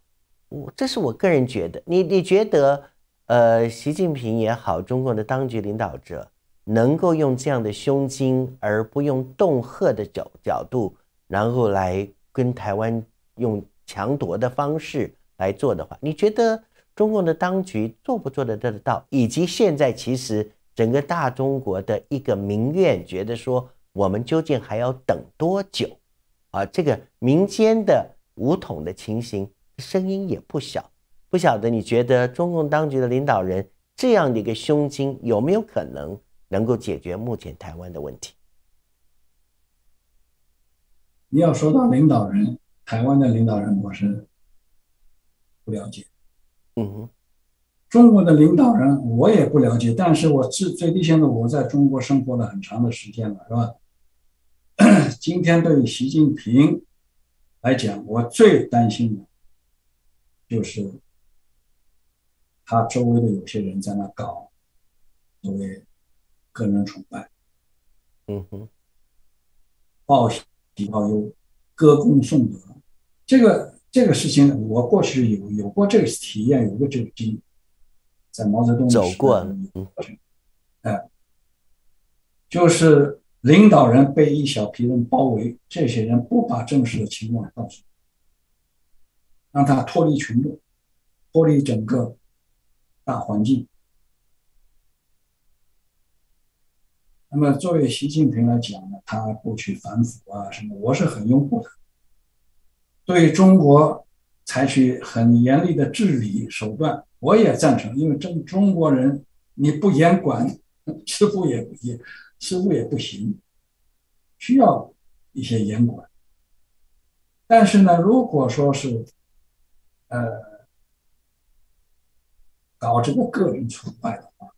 我这是我个人觉得。你你觉得，呃，习近平也好，中共的当局领导者能够用这样的胸襟，而不用恫吓的角角度，然后来跟台湾用强夺的方式来做的话，你觉得中共的当局做不做得得到？以及现在其实整个大中国的一个民怨，觉得说我们究竟还要等多久？啊，这个民间的武统的情形声音也不小，不晓得你觉得中共当局的领导人这样的一个胸襟有没有可能能够解决目前台湾的问题？你要说到领导人，台湾的领导人我是不了解。嗯，中国的领导人我也不了解，但是我最最低限度我在中国生活了很长的时间了，是吧？*coughs* 今天对于习近平来讲，我最担心的，就是他周围的有些人在那搞所谓个人崇拜，嗯哼，报喜报忧，歌功颂德，这个这个事情，我过去有有过这个体验，有过这个经历，在毛泽东走过，嗯，哎，就是。领导人被一小批人包围，这些人不把真实的情况告诉，让他脱离群众，脱离整个大环境。那么，作为习近平来讲呢，他过去反腐啊什么，我是很拥护的。对中国采取很严厉的治理手段，我也赞成，因为中中国人你不严管，似乎也也。似乎也不行，需要一些严管。但是呢，如果说是，呃，搞这个个人崇拜的话，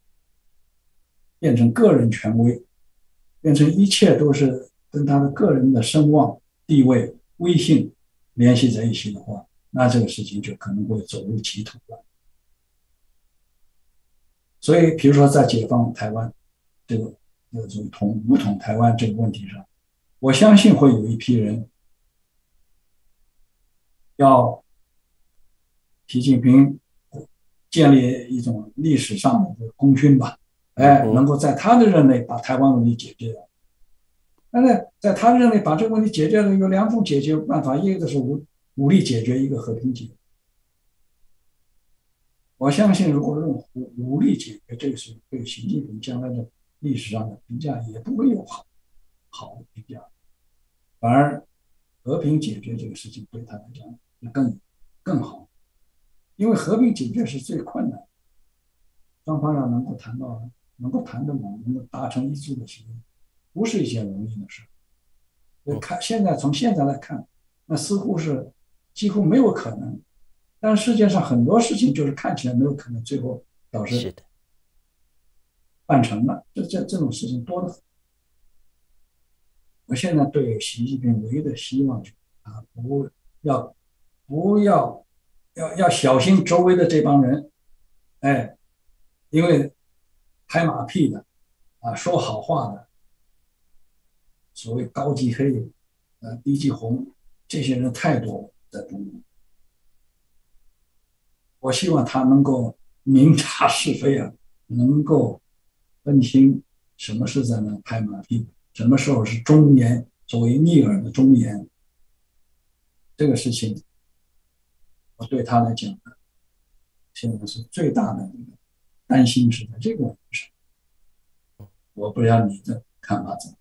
变成个人权威，变成一切都是跟他的个人的声望、地位、威信联系在一起的话，那这个事情就可能会走入歧途了。所以，比如说在解放台湾这个。这个统武统台湾这个问题上，我相信会有一批人要习近平建立一种历史上的功勋吧，哎，能够在他的任内把台湾问题解决掉。那在在他认为把这个问题解决了，有两种解决办法，一个是武武力解决，一个和平解决。我相信，如果用武武力解决，这个是对习近平将来的。历史上的评价也不会有好好的评价，反而和平解决这个事情对他来讲更更好。因为和平解决是最困难，双方要能够谈到，能够谈得拢，能够达成一致的协议，不是一件容易的事。看现在从现在来看，那似乎是几乎没有可能。但世界上很多事情就是看起来没有可能，最后导致办成了。这这这种事情多得很。我现在对习近平唯一的希望就啊，不要不要要要小心周围的这帮人，哎，因为拍马屁的啊，说好话的，所谓高级黑、呃低级红，这些人太多在中国。我希望他能够明察 *laughs* 是非啊，能够分清什么是在那拍马屁，什么时候是忠言，作为逆耳的忠言。这个事情，我对他来讲呢，现在是最大的一个担心是在这个问题上。我不知道你的看法怎么？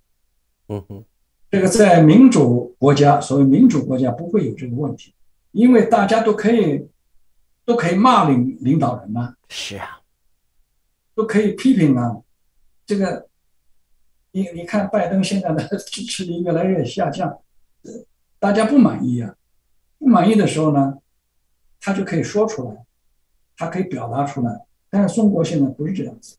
嗯哼，这个在民主国家，所谓民主国家不会有这个问题，因为大家都可以。都可以骂领领导人呐，是啊，都可以批评啊。这个，你你看拜登现在的支持率越来越下降，大家不满意啊。不满意的时候呢，他就可以说出来，他可以表达出来。但是中国现在不是这样子，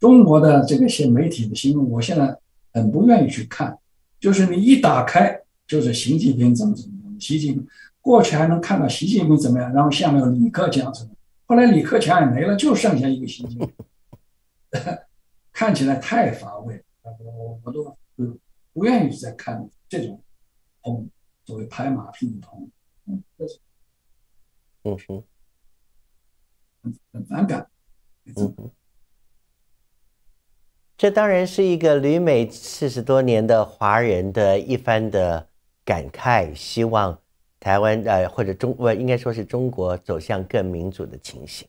中国的这个些媒体的新闻，我现在很不愿意去看。就是你一打开，就是习近平怎么怎么样，习近平。过去还能看到习近平怎么样，然后下面有李克强什么，后来李克强也没了，就剩下一个习近平，*laughs* 看起来太乏味，我我都不愿意再看这种同所谓拍马屁的同，嗯，嗯哼，很很反感，嗯哼，这当然是一个旅美四十多年的华人的一番的感慨，希望。台湾呃，或者中呃应该说是中国走向更民主的情形，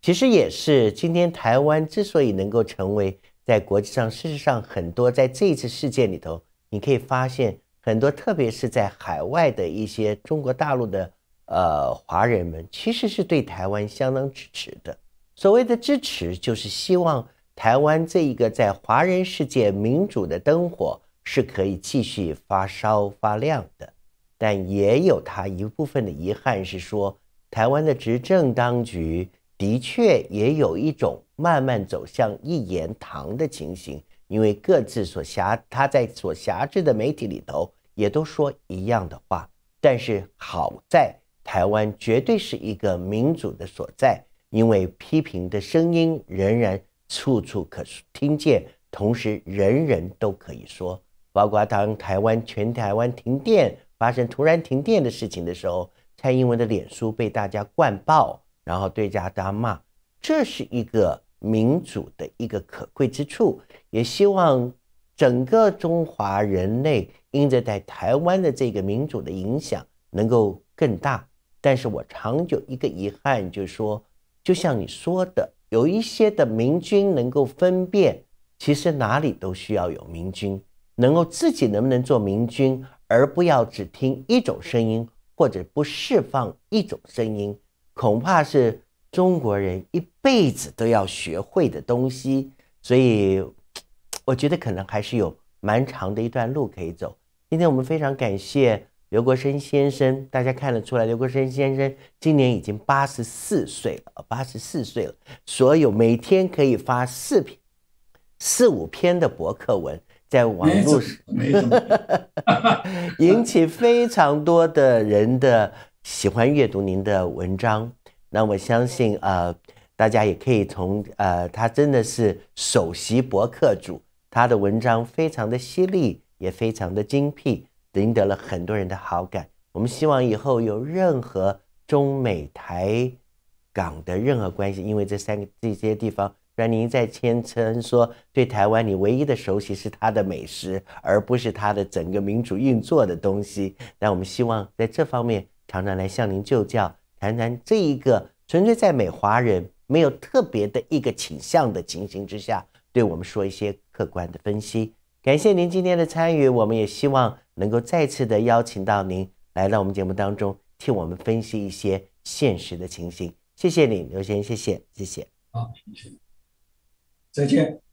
其实也是今天台湾之所以能够成为在国际上，事实上很多在这一次事件里头，你可以发现很多，特别是在海外的一些中国大陆的呃华人们，其实是对台湾相当支持的。所谓的支持，就是希望台湾这一个在华人世界民主的灯火是可以继续发烧发亮的。但也有他一部分的遗憾，是说台湾的执政当局的确也有一种慢慢走向一言堂的情形，因为各自所辖他在所辖制的媒体里头也都说一样的话。但是好在台湾绝对是一个民主的所在，因为批评的声音仍然处处可听见，同时人人都可以说，包括当台湾全台湾停电。发生突然停电的事情的时候，蔡英文的脸书被大家灌爆，然后对家大骂，这是一个民主的一个可贵之处。也希望整个中华人类因着在台湾的这个民主的影响能够更大。但是我长久一个遗憾就是说，就像你说的，有一些的明君能够分辨，其实哪里都需要有明君，能够自己能不能做明君。而不要只听一种声音，或者不释放一种声音，恐怕是中国人一辈子都要学会的东西。所以，我觉得可能还是有蛮长的一段路可以走。今天我们非常感谢刘国生先生，大家看得出来，刘国生先生今年已经八十四岁了，八十四岁了。所有每天可以发四篇、四五篇的博客文。在网络上 *laughs* 引起非常多的人的喜欢阅读您的文章。那我相信，呃，大家也可以从呃，他真的是首席博客主，他的文章非常的犀利，也非常的精辟，赢得了很多人的好感。我们希望以后有任何中美台港的任何关系，因为这三个这些地方。让您在谦称说，对台湾你唯一的熟悉是它的美食，而不是它的整个民主运作的东西。但我们希望在这方面常常来向您就教，谈谈这一个纯粹在美华人没有特别的一个倾向的情形之下，对我们说一些客观的分析。感谢您今天的参与，我们也希望能够再次的邀请到您来到我们节目当中，替我们分析一些现实的情形。谢谢你，刘先生，谢谢，谢谢。好，谢谢，再见。